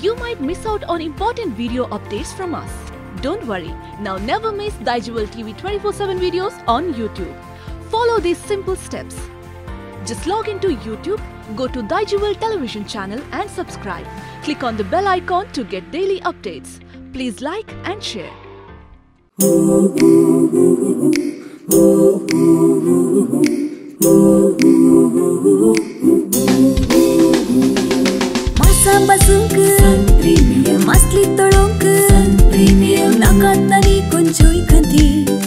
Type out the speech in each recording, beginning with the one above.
you might miss out on important video updates from us. Don't worry, now never miss Digital TV 24/7 videos on YouTube. Follow these simple steps. Just log into YouTube, go to Digital television channel and subscribe. Click on the bell icon to get daily updates. Please like and share. samba zuncă Sun Premium Masli toloncă Sun Premium Nakat nani kunjoi kanti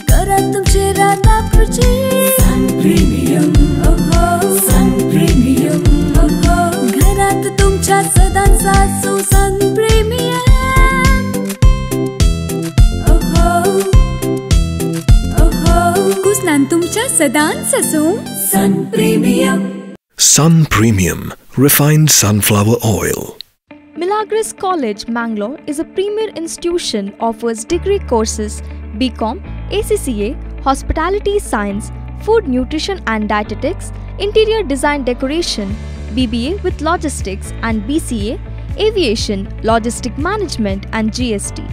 Karatum chera na proje Sun Premium Oh ho Sun Premium Oh ho Gharat tumcha sadan sasu Sun Premium Oh ho Oh ho Kusnan tumcha sadan sasu Sun Premium Sun Premium Refined Sunflower Oil. Milagros College, Mangalore is a premier institution offers degree courses BCom, ACCA, Hospitality Science, Food Nutrition and Dietetics, Interior Design Decoration, BBA with Logistics and BCA, Aviation, Logistic Management and GST.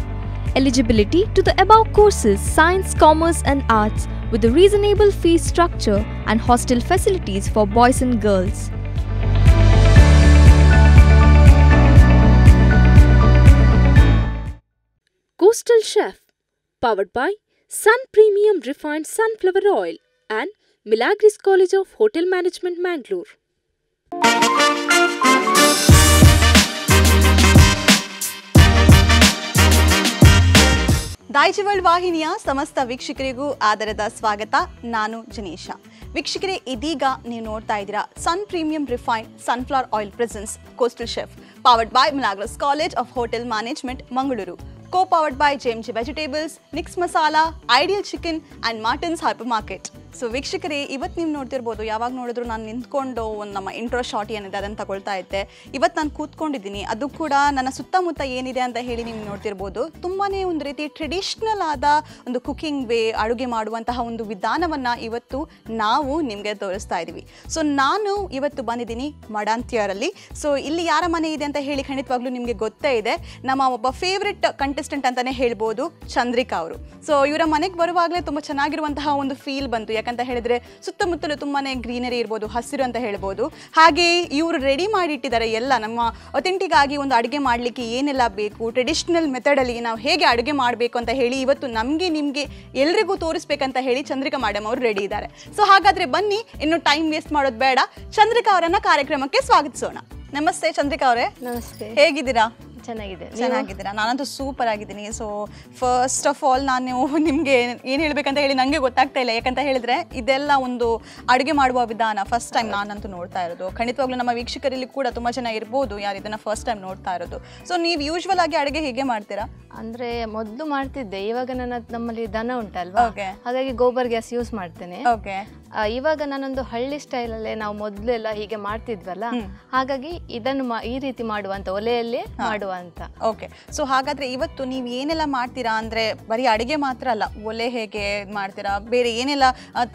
Eligibility to the above courses Science, Commerce and Arts with a reasonable fee structure and hostel facilities for boys and girls. Coastal Chef, powered by Sun Premium Refined Sunflower Oil and Milagris College of Hotel Management, Mangalore. Daijiworld ವಾಹಿನಿಯ ಸಮಸ್ತ ವೀಕ್ಷಕರಿಗೂ ಆದರದ ಸ್ವಾಗತ. ನಾನು ಜನೇಶ. ವೀಕ್ಷಕರೇ ಇದೀಗ ನೀವು ನೋಡ್ತಾ ಇದ್ದೀರಾ Sun Premium refined sunflower oil presents coastal chef powered by Milagres college of hotel management Mangaluru co-powered by JMJ Vegetables, Nix Masala, Ideal Chicken and Martin's Hypermarket. So ವೀಕ್ಷಕರೇ ಇವತ್ತು ನೀವು ನೋಡ್ತಿರ್ಬೋದು, ಯಾವಾಗ ನೋಡಿದ್ರು ನಾನು ನಿಂತ್ಕೊಂಡು ಒಂದು ನಮ್ಮ ಇಂಟ್ರೋ ಶಾಟ್ ಏನಿದೆ ಅದನ್ನು ತಗೊಳ್ತಾ ಇದ್ದೆ. ಇವತ್ತು ನಾನು ಕೂತ್ಕೊಂಡಿದ್ದೀನಿ. ಅದು ಕೂಡ ನನ್ನ ಸುತ್ತಮುತ್ತ ಏನಿದೆ ಅಂತ ಹೇಳಿ ನೀವು ನೋಡ್ತಿರ್ಬೋದು. ತುಂಬಾ ಒಂದು ರೀತಿ ಟ್ರೆಡಿಷ್ನಲ್ ಆದ ಒಂದು ಕುಕಿಂಗ್ ವೇ ಅಡುಗೆ ಮಾಡುವಂತಹ ಒಂದು ವಿಧಾನವನ್ನು ಇವತ್ತು ನಾವು ನಿಮಗೆ ತೋರಿಸ್ತಾ ಇದ್ದೀವಿ ಸೊ ನಾನು ಇವತ್ತು ಬಂದಿದ್ದೀನಿ ಮಡಾಂತಿಯರಲ್ಲಿ. ಸೊ ಇಲ್ಲಿ ಯಾರ ಮನೆ ಇದೆ ಅಂತ ಹೇಳಿ ಖಂಡಿತವಾಗ್ಲೂ ನಿಮಗೆ ಗೊತ್ತೇ ಇದೆ. ನಮ್ಮ ಒಬ್ಬ ಫೇವ್ರೆಟ್ ಕಂಟೆಸ್ಟೆಂಟ್ ಅಂತಲೇ ಹೇಳ್ಬೋದು, ಚಂದ್ರಿಕಾ ಅವರು. ಸೊ ಇವರ ಮನೆಗೆ ಬರುವಾಗಲೇ ತುಂಬ ಚೆನ್ನಾಗಿರುವಂತಹ ಒಂದು ಫೀಲ್ ಬಂತು. ಯಾಕಂತ ಹೇಳಿದ್ರೆ ಸುತ್ತಮುತ್ತಲು ತುಂಬಾನೇ ಗ್ರೀನರಿ ಇರ್ಬೋದು ಹಸಿರು ಅಂತ ಹೇಳ್ಬೋದು. ಹಾಗೆ ಇವರು ರೆಡಿ ಮಾಡಿಟ್ಟಿದ್ದಾರೆ ಎಲ್ಲ. ನಮ್ಮ ಅಥೆಂಟಿಕ್ ಆಗಿ ಒಂದು ಅಡುಗೆ ಮಾಡಲಿಕ್ಕೆ ಏನೆಲ್ಲ ಬೇಕು ಟ್ರೆಡಿಷ್ನಲ್ ಮೆಥಡಲ್ಲಿ ನಾವು ಹೇಗೆ ಅಡುಗೆ ಮಾಡಬೇಕು ಅಂತ ಹೇಳಿ ಇವತ್ತು ನಮಗೆ ನಿಮಗೆ ಎಲ್ರಿಗೂ ತೋರಿಸ್ಬೇಕಂತ ಹೇಳಿ ಚಂದ್ರಿಕಾ ಮೇಡಮ್ ಅವರು ರೆಡಿ ಇದ್ದಾರೆ. ಸೊ ಹಾಗಾದ್ರೆ ಬನ್ನಿ ಇನ್ನು ಟೈಮ್ ವೇಸ್ಟ್ ಮಾಡೋದು ಬೇಡ. ಚಂದ್ರಿಕಾ ಅವರನ್ನ ಕಾರ್ಯಕ್ರಮಕ್ಕೆ ಸ್ವಾಗತಿಸೋಣ. ನಮಸ್ತೆ ಚಂದ್ರಿಕಾ ಅವರೇ. ನಮಸ್ತೆ. ಹೇಗಿದ್ದೀರಾ? ಚೆನ್ನಾಗಿದೆ. ಚೆನ್ನಾಗಿದ್ದೀರಾ? ನಾನಂತೂ ಸೂಪರ್ ಆಗಿದ್ದೀನಿ. ಸೊ ಫಸ್ಟ್ ಆಫ್ ಆಲ್ ನಾನು ನಿಮಗೆ ಏನು ಹೇಳಬೇಕಂತ ಹೇಳಿ ನನಗೆ ಗೊತ್ತಾಗ್ತಾ ಇಲ್ಲ. ಯಾಕಂತ ಹೇಳಿದ್ರೆ ಇದೆಲ್ಲ ಒಂದು ಅಡುಗೆ ಮಾಡುವ ವಿಧಾನ ಫಸ್ಟ್ ಟೈಮ್ ನಾನಂತೂ ನೋಡ್ತಾ ಇರೋದು. ಖಂಡಿತವಾಗ್ಲೂ ನಮ್ಮ ವೀಕ್ಷಕರಲ್ಲಿ ಕೂಡ ತುಂಬ ಚೆನ್ನಾಗಿರ್ಬೋದು ಯಾರು ಇದನ್ನು ಫಸ್ಟ್ ಟೈಮ್ ನೋಡ್ತಾ ಇರೋದು. ಸೊ ನೀವು ಯೂಶ್ವಲ್ ಆಗಿ ಅಡುಗೆ ಹೇಗೆ ಮಾಡ್ತೀರಾ? ಅಂದ್ರೆ ಮೊದಲು ಮಾಡ್ತಿದ್ದೆ. ಇವಾಗ ನನ್ನ ನಮ್ಮಲ್ಲಿ ದನ ಉಂಟಲ್ವಾ. ಹಾಗಾಗಿ ಗೋಬರ್ ಗ್ಯಾಸ್ ಯೂಸ್ ಮಾಡ್ತೇನೆ. ಇವಾಗ ನಾನೊಂದು ಹಳ್ಳಿ ಸ್ಟೈಲಲ್ಲೇ ನಾವು ಮೊದ್ಲೆಲ್ಲ ಹೀಗೆ ಮಾಡ್ತಿದ್ವಲ್ಲ ಹಾಗಾಗಿ ಇದನ್ನು ಈ ರೀತಿ ಮಾಡುವಂತ ಒಲೆಯಲ್ಲಿ ಮಾಡುವಂತ ಓಕೆ. ಸೊ ಹಾಗಾದ್ರೆ ಇವತ್ತು ನೀವು ಏನೆಲ್ಲ ಮಾಡ್ತೀರಾ? ಅಂದ್ರೆ ಬರೀ ಅಡುಗೆ ಮಾತ್ರ ಅಲ್ಲ ಒಲೆ ಹೇಗೆ ಮಾಡ್ತೀರಾ? ಬೇರೆ ಏನೆಲ್ಲ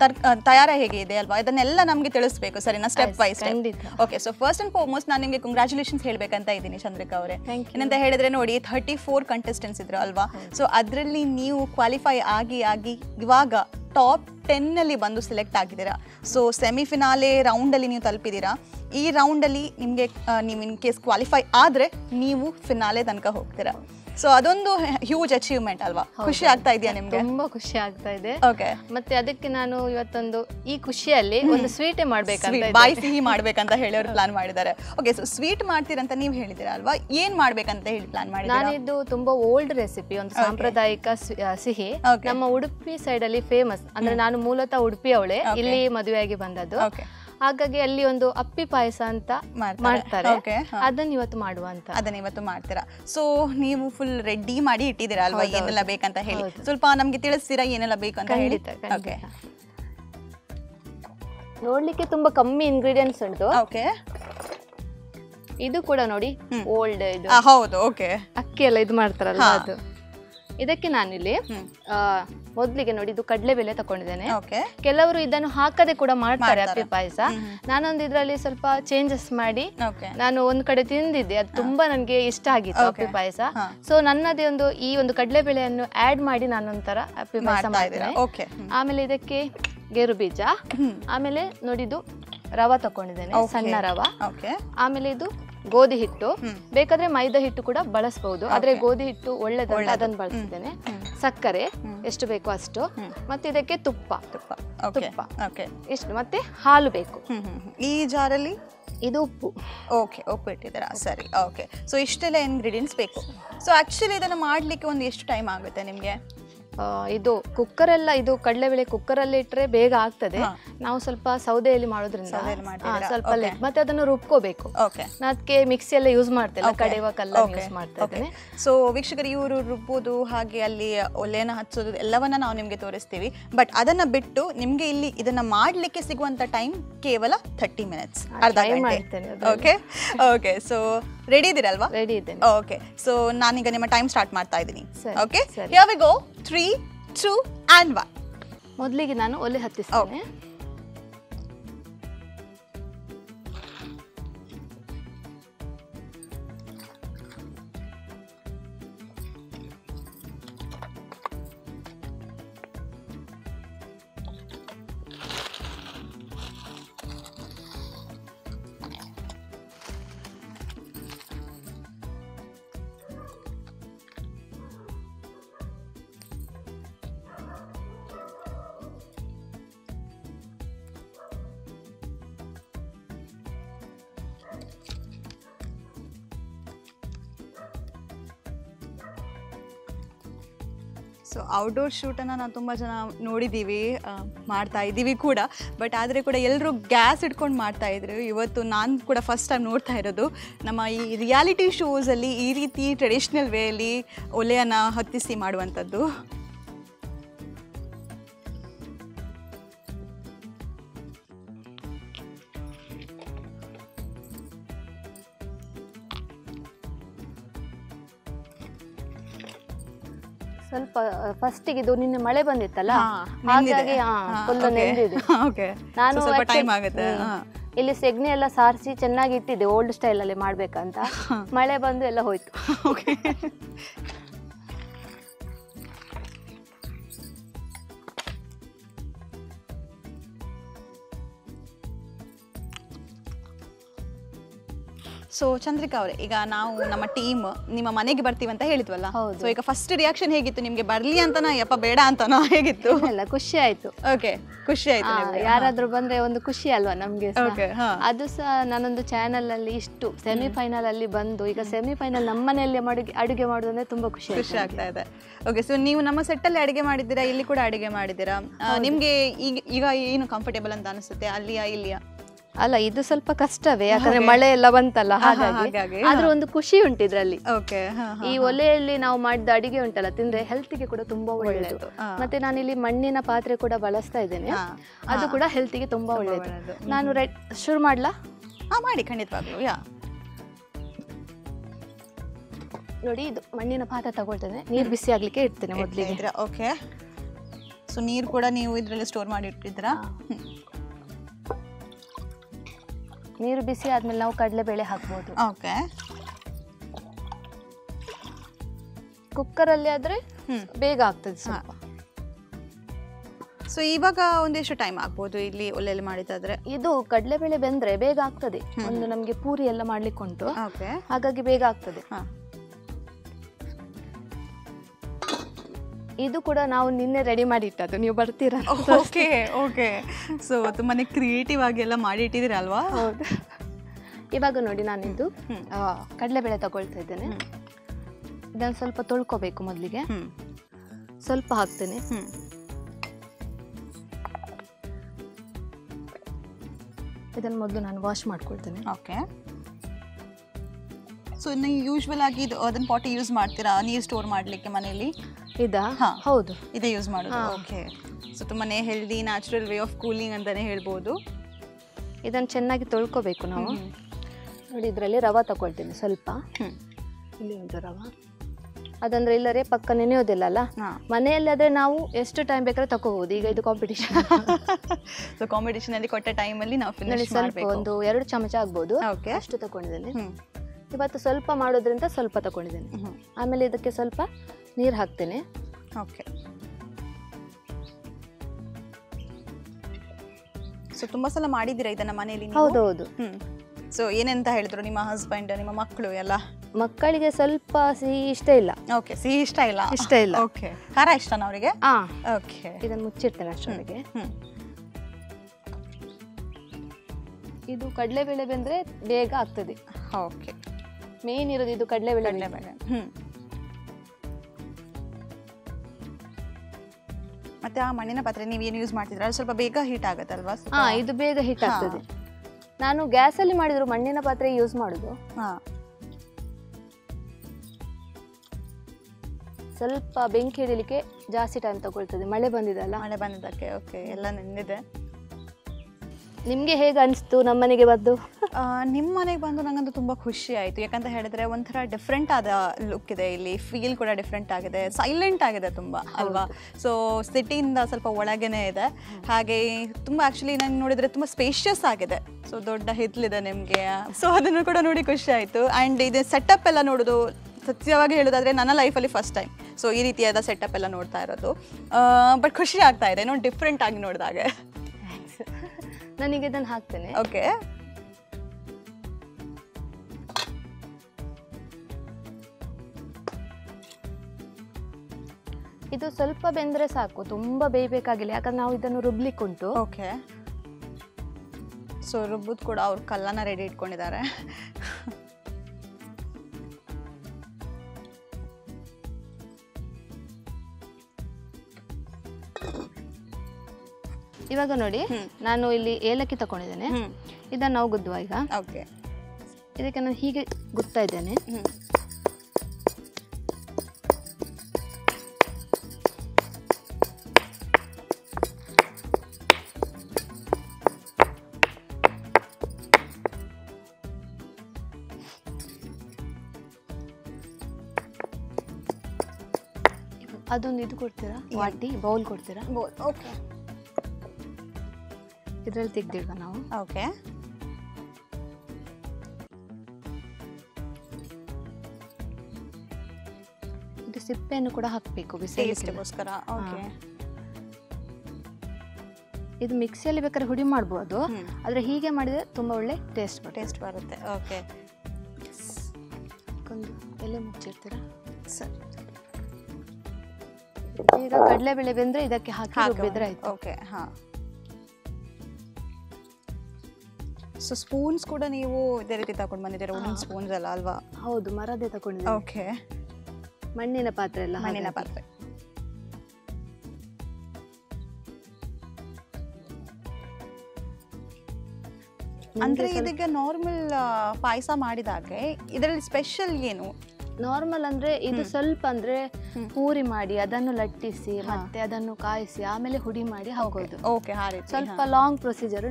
ತರ್ ತಯಾರ ಹೇಗೆ ಇದೆ ಅಲ್ವಾ? ಇದನ್ನೆಲ್ಲ ನಮಗೆ ತಿಳಿಸ್ಬೇಕು ಸರಿನಾ? Step by step okay so first and foremost ನಾನು ನಿಮಗೆ ಕಂಗ್ರ್ಯಾಚುಲೇಷನ್ಸ್ ಹೇಳ್ಬೇಕಂತ ಇದ್ದೀನಿ ಚಂದ್ರಿಕಾ ಅವರೇ. ಏನಂತ ಹೇಳಿದ್ರೆ ನೋಡಿ ಥರ್ಟಿ ಫೋರ್ ಕಂಟೆಸ್ಟೆಂಟ್ಸ್ ಇದ್ರು ಅಲ್ವಾ? ಸೊ ಅದರಲ್ಲಿ ನೀವು ಕ್ವಾಲಿಫೈ ಆಗಿ ಆಗಿ ಇವಾಗ ಟಾಪ್ ಟೆನ್ನಲ್ಲಿ ಬಂದು ಸೆಲೆಕ್ಟ್ ಆಗಿದ್ದೀರಾ? ಸೊ ಸೆಮಿಫಿನಾಲೆ ರೌಂಡಲ್ಲಿ ನೀವು ತಲುಪಿದ್ದೀರಾ? ಈ ರೌಂಡಲ್ಲಿ ನಿಮಗೆ ನೀವು ಇನ್ ಕೇಸ್ ಕ್ವಾಲಿಫೈ ಆದರೆ ನೀವು ಫಿನಾಲೆ ತನಕ ಹೋಗ್ತೀರಾ. ಸೊ ಅದೊಂದು ಹ್ಯೂಜ್ ಅಚೀವ್ಮೆಂಟ್ ಅಲ್ವಾ? ಖುಷಿ ಆಗ್ತಾ ಇದೆಯಾ ನಿಮ್ಗೆ? ತುಂಬಾ ಖುಷಿ ಆಗ್ತಾ ಇದೆ. ಓಕೆ ಮತ್ತೆ ಅದಕ್ಕೆ ನಾನು ಇವತ್ತೊಂದು ಈ ಖುಷಿಯಲ್ಲಿ ಒಂದು ಸ್ವೀಟ್ ಮಾಡ್ಬೇಕಂತ ಬಾಯಿ ಸಿಹಿ ಮಾಡ್ಬೇಕಂತ ಹೇಳಿ ಅವರು ಪ್ಲಾನ್ ಮಾಡಿದ್ದಾರೆ. ಓಕೆ ಸೊ ಸ್ವೀಟ್ ಮಾಡ್ತೀರಂತ ನೀವು ಹೇಳಿದಿರಾ ಅಲ್ವಾ? ಏನ್ ಮಾಡ್ಬೇಕಂತ ಹೇಳಿ ಪ್ಲಾನ್ ಮಾಡಿ ನಾನಿದ್ದು ತುಂಬಾ ಓಲ್ಡ್ ರೆಸಿಪಿ ಒಂದು ಸಾಂಪ್ರದಾಯಿಕ ಸಿಹಿ. ನಮ್ಮ ಉಡುಪಿ ಸೈಡ್ ಅಲ್ಲಿ ಫೇಮಸ್ ಅಂದ್ರೆ ನಾನು ಮೂಲತಃ ಉಡುಪಿ ಅವಳೆ ಇಲ್ಲಿ ಮದುವೆಯಾಗಿ ಬಂದದ್ದು. ಹಾಗಾಗಿ ಅಲ್ಲಿ ಒಂದು ಅಪ್ಪಿ ಪಾಯಸ ಅಂತ ಮಾಡ್ತಾರೆ. ಅದನ್ನ ಇವತ್ತು ಮಾಡುವಂತ ಅದನ್ನ ಇವತ್ತು ಮಾಡ್ತೀರಾ? ಸೊ ನೀವು ಫುಲ್ ರೆಡಿ ಮಾಡಿ ಇಟ್ಟಿದ್ದೀರಾ ಅಲ್ವಾ? ಏನೆಲ್ಲ. ಬೇಕಂತ ಹೇಳಿ. ಸ್ವಲ್ಪ ನಮ್ಗೆ ತಿಳಿಸ್ತೀರಾ ಏನೆಲ್ಲ ಬೇಕು ಅಂತ ಹೇಳಿ ನೋಡ್ಲಿಕ್ಕೆ ತುಂಬಾ ಕಮ್ಮಿ ಇಂಗ್ರೀಡಿಯೆಂಟ್ಸ್ ಉಂಟು. ಓಕೆ ಇದು ಕೂಡ ನೋಡಿ ಓಲ್ಡ್ ಇದು. ಹೌದು ಓಕೆ ಅಕ್ಕಿ ಎಲ್ಲ ಇದು ಮಾಡ್ತಾರಲ್ಲ ಅದು. ಇದಕ್ಕೆ ನಾನಿಲ್ಲಿ ಮೊದಲಿಗೆ ನೋಡಿ ಇದು ಕಡಲೆಬೇಳೆ ತಗೊಂಡಿದ್ದೇನೆ ಓಕೆ ಕೆಲವರು ಇದನ್ನು ಹಾಕದೆ ಕೂಡ ಮಾಡ್ತಾರೆ. ಅಪ್ಪಿ ಪಾಯಸ. ನಾನೊಂದು ಇದರಲ್ಲಿ ಸ್ವಲ್ಪ ಚೇಂಜಸ್ ಮಾಡಿ ನಾನು ಒಂದ್ ಕಡೆ ತಿಂದಿದ್ದೆ. ಅದು ತುಂಬಾ ನನಗೆ ಇಷ್ಟ ಆಗಿತ್ತು ಅಪ್ಪಿ. ಪಾಯಸ. ಸೊ ನನ್ನದೇ ಒಂದು ಈ ಒಂದು ಕಡಲೆಬೇಳೆಯನ್ನು ಆಡ್ ಮಾಡಿ ನಾನೊಂಥರ ಅಪ್ಪಿ ಪಾಯಸ ಮಾಡಿದ್ದೇನೆ ಓಕೆ ಆಮೇಲೆ ಇದಕ್ಕೆ ಗೇರು ಬೀಜ. ಆಮೇಲೆ ನೋಡಿದು ರವ ತಕೊಂಡಿದ್ದೇನೆ ಸಣ್ಣ ರವ. ಆಮೇಲೆ ಇದು ಗೋಧಿ ಹಿಟ್ಟು. ಬೇಕಾದ್ರೆ ಮೈದಾ ಹಿಟ್ಟು ಕೂಡ ಬಳಸಬಹುದು ಆದ್ರೆ. ಗೋಧಿ ಹಿಟ್ಟು ಒಳ್ಳೇದು. ಅದನ್ನು ಬಳಸಿದ್ದೇನೆ ಸಕ್ಕರೆ ಎಷ್ಟು ಬೇಕು ಅಷ್ಟು. ಮತ್ತೆ ಇದಕ್ಕೆ ತುಪ್ಪ. ತುಪ್ಪ. ಓಕೆ ತುಪ್ಪ. ಇಷ್ಟು. ಮತ್ತೆ ಹಾಲು ಬೇಕು. ಈ ಜಾರಲ್ಲಿ? ಇದು ಉಪ್ಪು. ಓಕೆ ಉಪ್ಪು ಇಟ್ಟಿದ್ದೀರಾ? ಸರಿ. ಓಕೆ ಸೊ ಇಷ್ಟೆಲ್ಲ ಇಂಗ್ರೀಡಿಯೆಂಟ್ಸ್ ಬೇಕು. ಸೊ ಆ್ಯಕ್ಚುಲಿ ಇದನ್ನು ಮಾಡಲಿಕ್ಕೆ ಒಂದು ಎಷ್ಟು ಟೈಮ್ ಆಗುತ್ತೆ ನಿಮಗೆ? ಇದು ಕುಕ್ಕರ್ ಎಲ್ಲ ಇದು ಕಡಲೆಬೇಳೆ ಕುಕ್ಕರ್ ಅಲ್ಲಿ ಇಟ್ರೆ ಬೇಗ ಆಗ್ತದೆ. ನಾವು ಸ್ವಲ್ಪ ಸೌದೆಯಲ್ಲಿ ಮಾಡೋದ್ರಿಂದ? ಸ್ವಲ್ಪ. ಮತ್ತೆ ಅದನ್ನು ರುಬ್ಕೋಬೇಕು. ಅದಕ್ಕೆ ಮಿಕ್ಸಿ ಎಲ್ಲ ಯೂಸ್ ಮಾಡ್ತೇನೆ ಕಡೆಯುವ ಕಲ್ಲ ಯೂಸ್ ಮಾಡ್ತಾ ಇದ್ದೇನೆ. ಸೊ ವೀಕ್ಷಕರು ಇವರು ರುಬ್ಬೋದು ಹಾಗೆ ಅಲ್ಲಿ ಒಲೆಯನ್ನ ಹಚ್ಚೋದು ಎಲ್ಲವನ್ನ ನಾವು ನಿಮಗೆ ತೋರಿಸ್ತೀವಿ. ಬಟ್ ಅದನ್ನ ಬಿಟ್ಟು ನಿಮಗೆ ಇಲ್ಲಿ ಇದನ್ನ ಮಾಡಲಿಕ್ಕೆ ಸಿಗುವಂತ ಟೈಮ್ ಕೇವಲ ಥರ್ಟಿ ಮಿನಿಟ್ಸ್ ಅರ್ಧ ಮಾಡ್ತೇನೆ ಓಕೆ ಓಕೆ ಸೊ ರೆಡಿ ಇದ್ದೀರಲ್ವಾ ರೆಡಿ ಇದ್ದೇನೆ. ಓಕೆ ಸೊ ನಾನೀಗ ನಿಮ್ಮ ಟೈಮ್ ಸ್ಟಾರ್ಟ್ ಮಾಡ್ತಾ ಇದ್ದೀನಿ. Okay. Here we go three two and one ಮೊದಲಿಗೆ ನಾನು ಒಲೆ ಹತ್ತಿಸ್ತೇನೆ. ಸೊ ಔಟ್ಡೋರ್ ಶೂಟನ್ನು ನಾವು ತುಂಬ ಜನ ನೋಡಿದ್ದೀವಿ ಮಾಡ್ತಾ ಇದ್ದೀವಿ ಕೂಡ. ಬಟ್ ಆದರೆ ಕೂಡ ಎಲ್ಲರೂ ಗ್ಯಾಸ್ ಇಟ್ಕೊಂಡು ಮಾಡ್ತಾ ಇದ್ರು. ಇವತ್ತು ನಾನು ಕೂಡ ಫಸ್ಟ್ ಟೈಮ್ ನೋಡ್ತಾ ಇರೋದು. ನಮ್ಮ ಈ ರಿಯಾಲಿಟಿ ಶೋಸಲ್ಲಿ ಈ ರೀತಿ ಟ್ರೆಡಿಷ್ನಲ್ ವೇಯಲ್ಲಿ ಒಲೆಯನ್ನು ಹತ್ತಿಸಿ ಮಾಡುವಂಥದ್ದು. ಫಸ್ಟಿಗೆ ಇದು ನಿನ್ನೆ ಮಳೆ ಬಂದಿತ್ತಲ್ಲ? ಹಾಗಾಗಿ ನೆಂದಿದೆ. ನಾನು ಆಗುತ್ತೆ. ಇಲ್ಲಿ ಸೆಗ್ನಿ ಎಲ್ಲ ಸಾರಿಸಿ ಚೆನ್ನಾಗಿ ಇಟ್ಟಿದ್ದೆ ಓಲ್ಡ್ ಸ್ಟೈಲ್ ಅಲ್ಲಿ ಮಾಡ್ಬೇಕಂತ. ಮಳೆ ಬಂದು ಎಲ್ಲ ಹೋಯ್ತು. ಸೊ ಚಂದ್ರಿಕಾ ಅವರೇ ಈಗ ನಾವು ನಮ್ಮ ಟೀಮ್ ನಿಮ್ಮ ಮನೆಗೆ ಬರ್ತೀವಿ ಅಂತ ಹೇಳಿದ್ವಲ್ಲ. ಸೊ ಈಗ ಫಸ್ಟ್ ರಿಯಾಕ್ಷನ್ ಹೇಗಿತ್ತು? ನಿಮ್ಗೆ ಬರ್ಲಿ ಅಂತನಾ ಯಪ್ಪ ಬೇಡ ಅಂತನಾ ಹೇಗಿತ್ತು? ಎಲ್ಲ ಖುಷಿ ಆಯ್ತು. ಓಕೆ ಖುಷಿ ಆಯ್ತು? ಯಾರಾದ್ರೂ ಬಂದ್ರೆ ಒಂದು ಖುಷಿ ಅಲ್ವಾ ನಮ್ಗೆ. ಅದು ಸಹ ನಾನೊಂದು ಚಾನಲ್ ಅಲ್ಲಿ ಇಷ್ಟು. ಸೆಮಿಫೈನಲ್ ಅಲ್ಲಿ ಬಂದು ಈಗ ಸೆಮಿಫೈನಲ್ ನಮ್ಮನೆಯಲ್ಲೇ ಅಡುಗೆ ಅಡುಗೆ ಮಾಡುದಂದ್ರೆ ತುಂಬಾ ಖುಷಿ ಖುಷಿ ಆಗ್ತಾ ಇದೆ. ಓಕೆ ಸೊ ನೀವು ನಮ್ಮ ಸೆಟ್ ಅಲ್ಲಿ ಅಡುಗೆ ಮಾಡಿದ್ದೀರಾ? ಇಲ್ಲಿ ಕೂಡ ಅಡುಗೆ ಮಾಡಿದ್ದೀರಾ? ನಿಮ್ಗೆ ಈಗ ಈಗ ಏನು ಕಂಫರ್ಟೇಬಲ್ ಅಂತ ಅನಿಸುತ್ತೆ? ಅಲ್ಲಿಯಾ ಇಲ್ಲಿಯಾ? ಅಲ್ಲ ಇದು ಸ್ವಲ್ಪ ಕಷ್ಟವೇ ಯಾಕಂದ್ರೆ ಮಳೆ ಎಲ್ಲ ಬಂತಲ್ಲ ಹಾಗಾಗಿ. ಆದ್ರೆ ಒಂದು ಖುಷಿ ಉಂಟು ಇದ್ರಲ್ಲಿ. ಈ ಒಲೆಯಲ್ಲಿ ನಾವು ಮಾಡಿದ ಅಡಿಗೆ ಉಂಟಲ್ಲ ತಿಂದ್ರೆ ಹೆಲ್ತ್ಗೆ ಕೂಡ ತುಂಬಾ ಒಳ್ಳೆಯದು ಮತ್ತೆ ನಾನು ಇಲ್ಲಿ ಮಣ್ಣಿನ ಪಾತ್ರೆ ಕೂಡ ಬಳಸ್ತಾ ಇದ್ದೇನೆ. ಅದು ಕೂಡ ಕೂಡ ಹೆಲ್ತ್ಗೆ ತುಂಬಾ ಒಳ್ಳೆಯದು ನಾನು ರೆಡ್ ಶುರು ಮಾಡ್ಲಾ? ಮಾಡಿ ಖಂಡಿತವಾಗ್ಲೂ ಯಾ. ನೋಡಿ ಇದು ಮಣ್ಣಿನ ಪಾತ್ರೆ ತಗೊಳ್ತೇನೆ. ನೀರು ಬಿಸಿ ಆಗ್ಲಿಕ್ಕೆ ಇಡ್ತೇನೆ ಮೊದಲಿಗೆ. ಓಕೆ ಸೊ ನೀರು ಕೂಡ ನೀವು ಇದರಲ್ಲಿ ಸ್ಟೋರ್ ಮಾಡಿ ಇಟ್ಟಿದ್ದೀರಾ? ಹ್ಮ್. ನೀರು ಬಿಸಿ ಆದ್ಮೇಲೆ ನಾವು ಕಡಲೆಬೇಳೆ ಹಾಕ್ಬೋದು. ಓಕೆ. ಕುಕ್ಕರ್ ಅಲ್ಲಿ ಆದ್ರೆ ಬೇಗ ಆಗ್ತದೆ ಸ್ವಲ್ಪ. ಸೊ ಇವಾಗ ಒಂದಿಷ್ಟು ಟೈಮ್ ಆಗ್ಬೋದು ಇಲ್ಲಿ ಒಲೆಯಲ್ಲಿ ಮಾಡಿದಾದ್ರೆ ಇದು ಕಡಲೆಬೇಳೆ ಬೆಂದ್ರೆ ಬೇಗ ಆಗ್ತದೆ. ಒಂದು ನಮ್ಗೆ ಪೂರಿ ಎಲ್ಲ ಮಾಡ್ಲಿಕ್ಕೆ ಉಂಟು ಹಾಗಾಗಿ ಬೇಗ ಆಗ್ತದೆ. ಇದು ಕೂಡ ನಾವು ನಿನ್ನೆ ರೆಡಿ ಮಾಡಿ ಇಟ್ಟದ್ದು ನೀವು ಬರ್ತೀರಾ ಓಕೆ ಓಕೆ. ಸೊ ತುಂಬಾನೇ ಕ್ರಿಯೇಟಿವ್ ಆಗಿ ಎಲ್ಲ ಮಾಡಿ ಇಟ್ಟಿದ್ದೀರಾ ಅಲ್ವಾ? ಹೌದು. ಇವಾಗ ನೋಡಿ ನಾನಿದು ಕಡಲೆ ಕಡಲೆಬೇಳೆ ತಗೊಳ್ತಾ ಇದ್ದೇನೆ. ಇದನ್ನು ಸ್ವಲ್ಪ ತೊಳ್ಕೊಬೇಕು ಮೊದಲಿಗೆ. ಸ್ವಲ್ಪ ಹಾಕ್ತೇನೆ. ಇದನ್ನು ಮೊದಲು ನಾನು ವಾಶ್ ಮಾಡ್ಕೊಳ್ತೇನೆ. ಓಕೆ. ಸೊ ನೀವು ಯೂಶ್ವಲ್ ಆಗಿ ಇದು ಅದನ್ನ ಪಾಟಿ ಯೂಸ್ ಮಾಡ್ತೀರಾ? ನೀರು ಸ್ಟೋರ್ ಮಾಡಲಿಕ್ಕೆ ಮನೆಯಲ್ಲಿ? ಇದಾ? ಹಾಂ. ಹೌದು. ಇದೇ ಯೂಸ್ ಮಾಡೋದು. ಓಕೆ. ಸೊ ತುಂಬಾ healthy natural way of cooling ಅಂತಾನೆ ಹೇಳ್ಬೋದು. ಇದನ್ನು ಚೆನ್ನಾಗಿ ತೊಳ್ಕೊಬೇಕು ನಾವು. ನೋಡಿ ಇದರಲ್ಲಿ ರವ ತಗೊಳ್ತೀನಿ ಸ್ವಲ್ಪ. ಇಲ್ಲಿ ಒಂದು ರವ. ಅದಂದ್ರೆ ಇಲ್ಲರೆ ಪಕ್ಕ ನೆನೆಯೋದಿಲ್ಲ ಅಲ್ಲ ಹಾ. ಮನೆಯಲ್ಲಾದ್ರೆ ನಾವು ಎಷ್ಟು ಟೈಮ್ ಬೇಕಾದ್ರೆ ತಗೋಬಹುದು. ಈಗ ಇದು ಕಾಂಪಿಟೇಷನ್ ಸೊ ಕಾಂಪಿಟೇಷನ್ ಅಲ್ಲಿ ಕೊಟ್ಟ ಟೈಮಲ್ಲಿ ನಾವು ಫಿನಿಶ್ ಸ್ವಲ್ಪ ಒಂದು ಎರಡು ಚಮಚ ಆಗ್ಬೋದು. ಓಕೆ ಅಷ್ಟು ತಗೊಂಡಿದ್ದೇನೆ. ಇವತ್ತು ಸ್ವಲ್ಪ ಮಾಡೋದ್ರಿಂದ ಸ್ವಲ್ಪ ತಗೊಂಡಿದ್ದೇನೆ. ಆಮೇಲೆ ಇದಕ್ಕೆ ಸ್ವಲ್ಪ ನೀರು ಹಾಕ್ತೇನೆ. ಓಕೆ. ಸೊ ತುಂಬ ಸಲ ಮಾಡಿದ್ದೀರಾ ಇದನ್ನ ಮನೆಯಲ್ಲಿ ಹೌದು ಹೌದು ಸೊ ಏನಂತ ಹೇಳಿದ್ರು ನಿಮ್ಮ ಹಸ್ಬೆಂಡ್ ನಿಮ್ಮ ಮಕ್ಕಳು ಎಲ್ಲ? ಮಕ್ಕಳಿಗೆ ಸ್ವಲ್ಪ ಸಿಹಿ ಇಷ್ಟ ಇಲ್ಲ. ಓಕೆ ಸಿಹಿ ಇಷ್ಟ ಇಲ್ಲ. ಇಷ್ಟ ಇಲ್ಲ. ಓಕೆ. ಖಾರ ಇಷ್ಟನಾ ಅವರಿಗೆ? ಆ. ಓಕೆ. ಇದನ್ನು ಮುಚ್ಚಿರ್ತೇನೆ ಅಷ್ಟೊಂದಿಗೆ ಹ್ಞೂ ಇದು ಕಡಲೆಬೇಳೆ ಬೆಂದ್ರೆ ಬೇಗ ಆಗ್ತದೆ. ಓಕೆ. ಮೇನ್ ಇರೋದು ಇದು ಕಡಲೆಬೇಳೆ ಕಡಲೆಬೇಳೆ ಹ್ಮ್. ಮತ್ತೆ ಆ ಮಣ್ಣಿನ ಪಾತ್ರೆ ನೀವು ಏನು ಯೂಸ್ ಮಾಡ್ತಿದ್ರೆ ಅದು ಸ್ವಲ್ಪ ಬೇಗ ಹೀಟ್ ಆಗುತ್ತಲ್ವಾ? ಹಾ ಇದು ಬೇಗ ಹೀಟ್. ಆಗ್ತದೆ. ನಾನು ಗ್ಯಾಸಲ್ಲಿ ಮಾಡಿದ್ರು ಮಣ್ಣಿನ ಪಾತ್ರೆ ಯೂಸ್ ಮಾಡುದು. ಹಾ. ಸ್ವಲ್ಪ ಬೆಂಕಿ ಹಿಡಿಲಿಕ್ಕೆ ಜಾಸ್ತಿ ಟೈಮ್ ತಗೊಳ್ತದೆ. ಮಳೆ ಬಂದಿದೆ ಅಲ್ಲ ಮಳೆ ಬಂದಿದ್ದಕ್ಕೆ ಓಕೆ ಎಲ್ಲ ನೆಂದಿದೆ ನಿಮ್ಗೆ ಹೇಗೆ ಅನಿಸ್ತು ನಮ್ಮನೆಗೆ ಬಂದು? ನಿಮ್ಮ ಮನೆಗೆ ಬಂದು ನಂಗಂತೂ ತುಂಬ ಖುಷಿ ಆಯಿತು. ಯಾಕಂತ ಹೇಳಿದ್ರೆ ಒಂಥರ ಡಿಫ್ರೆಂಟ್ ಆದ ಲುಕ್ ಇದೆ ಇಲ್ಲಿ. ಫೀಲ್ ಕೂಡ ಡಿಫ್ರೆಂಟ್ ಆಗಿದೆ. ಸೈಲೆಂಟ್ ಆಗಿದೆ ತುಂಬ ಅಲ್ವಾ? ಸೊ ಸಿಟಿಯಿಂದ ಸ್ವಲ್ಪ ಒಳಗೇನೆ ಇದೆ. ಹಾಗೆ ತುಂಬ ಆ್ಯಕ್ಚುಲಿ ನಂಗೆ ನೋಡಿದರೆ ತುಂಬ ಸ್ಪೇಷಿಯಸ್ ಆಗಿದೆ. ಸೊ ದೊಡ್ಡ ಹಿತ್ಲಿದೆ ನಿಮಗೆ. ಸೊ ಅದನ್ನು ಕೂಡ ನೋಡಿ ಖುಷಿ ಆಯಿತು. ಆ್ಯಂಡ್ ಇದು ಸೆಟಪ್ ಎಲ್ಲ ನೋಡೋದು ಸತ್ಯವಾಗಿ ಹೇಳೋದಾದರೆ ನನ್ನ ಲೈಫಲ್ಲಿ ಫಸ್ಟ್ ಟೈಮ್ ಸೊ ಈ ರೀತಿಯಾದ ಸೆಟಪ್ ಎಲ್ಲ ನೋಡ್ತಾ ಇರೋದು. ಬಟ್ ಖುಷಿ ಆಗ್ತಾ ಇದೆ. ನೋಡಿ ಡಿಫ್ರೆಂಟ್ ಆಗಿ ನೋಡಿದಾಗೆ ನನಗೆ ಇದನ್ನು ಹಾಕ್ತೇನೆ. ಓಕೆ. ಇದು ಸ್ವಲ್ಪ ಬೆಂದ್ರೆ ಸಾಕು ತುಂಬಾ ಬೇಯಬೇಕಾಗಿಲ್ಲ ಯಾಕಂದ್ರೆ ನಾವು ಇದನ್ನು ರುಬ್ಲಿಕ್ಕೆ ಉಂಟು ಓಕೆ. ಸೊ ರುಬ್ಬುದು ಕೂಡ ಅವ್ರು ಕಲ್ಲನ್ನ ರೆಡಿ ಇಟ್ಕೊಂಡಿದ್ದಾರೆ. ಇವಾಗ ನೋಡಿ ನಾನು ಇಲ್ಲಿ ಏಲಕ್ಕಿ ತಗೊಂಡಿದ್ದೇನೆ ಇದನ್ನ ನಾವು ಗುದ್ದುವ ಈಗ. ಓಕೆ. ಇದಕ್ಕೆ ನಾನು ಹೀಗೆ ಗುತ್ತಾ ಇದ್ದೇನೆ. ಅದೊಂದು ಇದು ಕೊಡ್ತೀರಾ? ವಾಟಿ ಬೌಲ್ ಕೊಡ್ತೀರಾ? ಓಕೆ. ಇದ್ರಲ್ಲಿ ತೆಗ್ದಿಡುವ ನಾವು. ಓಕೆ. ಇದು ಸಿಪ್ಪೆಯನ್ನು ಕೂಡ ಹಾಕಬೇಕು ಬಿಸಿ ಟೇಸ್ಟ್ಗೋಸ್ಕರ ಓಕೆ. ಇದು ಮಿಕ್ಸಿಯಲ್ಲಿ ಬೇಕಾದ್ರೆ ಹುಡಿ ಮಾಡ್ಬೋದು. ಆದರೆ ಹೀಗೆ ಮಾಡಿದರೆ ತುಂಬ ಒಳ್ಳೆ ಟೇಸ್ಟ್ ಟೇಸ್ಟ್ ಬರುತ್ತೆ ಓಕೆ. ಒಂದು ಎಲೆ ಮುಚ್ಚಿರ್ತೀರಾ? ಸರಿ. ಈಗ ಕಡಲೆಬೇಳೆ ಬೆಂದ್ರೆ ಇದಕ್ಕೆ ಹಾಕಿ ರುಬ್ಬಿದ್ರೆ ಆಯ್ತು. ಓಕೆ ಹಾಂ. ಸೊ ಸ್ಪೂನ್ಸ್ ಕೂಡ ನೀವು ಇದೇ ರೀತಿ ತಗೊಂಡು ಬಂದಿದ್ದೀರಾ? ವುಡನ್ ಸ್ಪೂನ್ಸ್ ಎಲ್ಲ ಅಲ್ವಾ? ಹೌದು ಮರದೇ ತಗೊಂಡಿದ್ದೆ ಓಕೆ ಮಣ್ಣಿನ ಪಾತ್ರೆ ಎಲ್ಲ ಮಣ್ಣಿನ. ಪಾತ್ರೆ. ಅಂದ್ರೆ ಇದೀಗ ನಾರ್ಮಲ್ ಪಾಯಸ ಮಾಡಿದಾಗೆ ಇದರಲ್ಲಿ ಸ್ಪೆಷಲ್ ಏನು? ನಾರ್ಮಲ್ ಅಂದ್ರೆ ಇದು ಸ್ವಲ್ಪ ಅಂದ್ರೆ ಪೂರಿ ಮಾಡಿ ಅದನ್ನು ಲಟ್ಟಿಸಿ ಮತ್ತೆ ಅದನ್ನು ಕಾಯಿಸಿ ಆಮೇಲೆ ಹುಡಿ ಮಾಡಿ ಹಾಕೋದು. ಸ್ವಲ್ಪ ಲಾಂಗ್ ಪ್ರೊಸೀಜರ್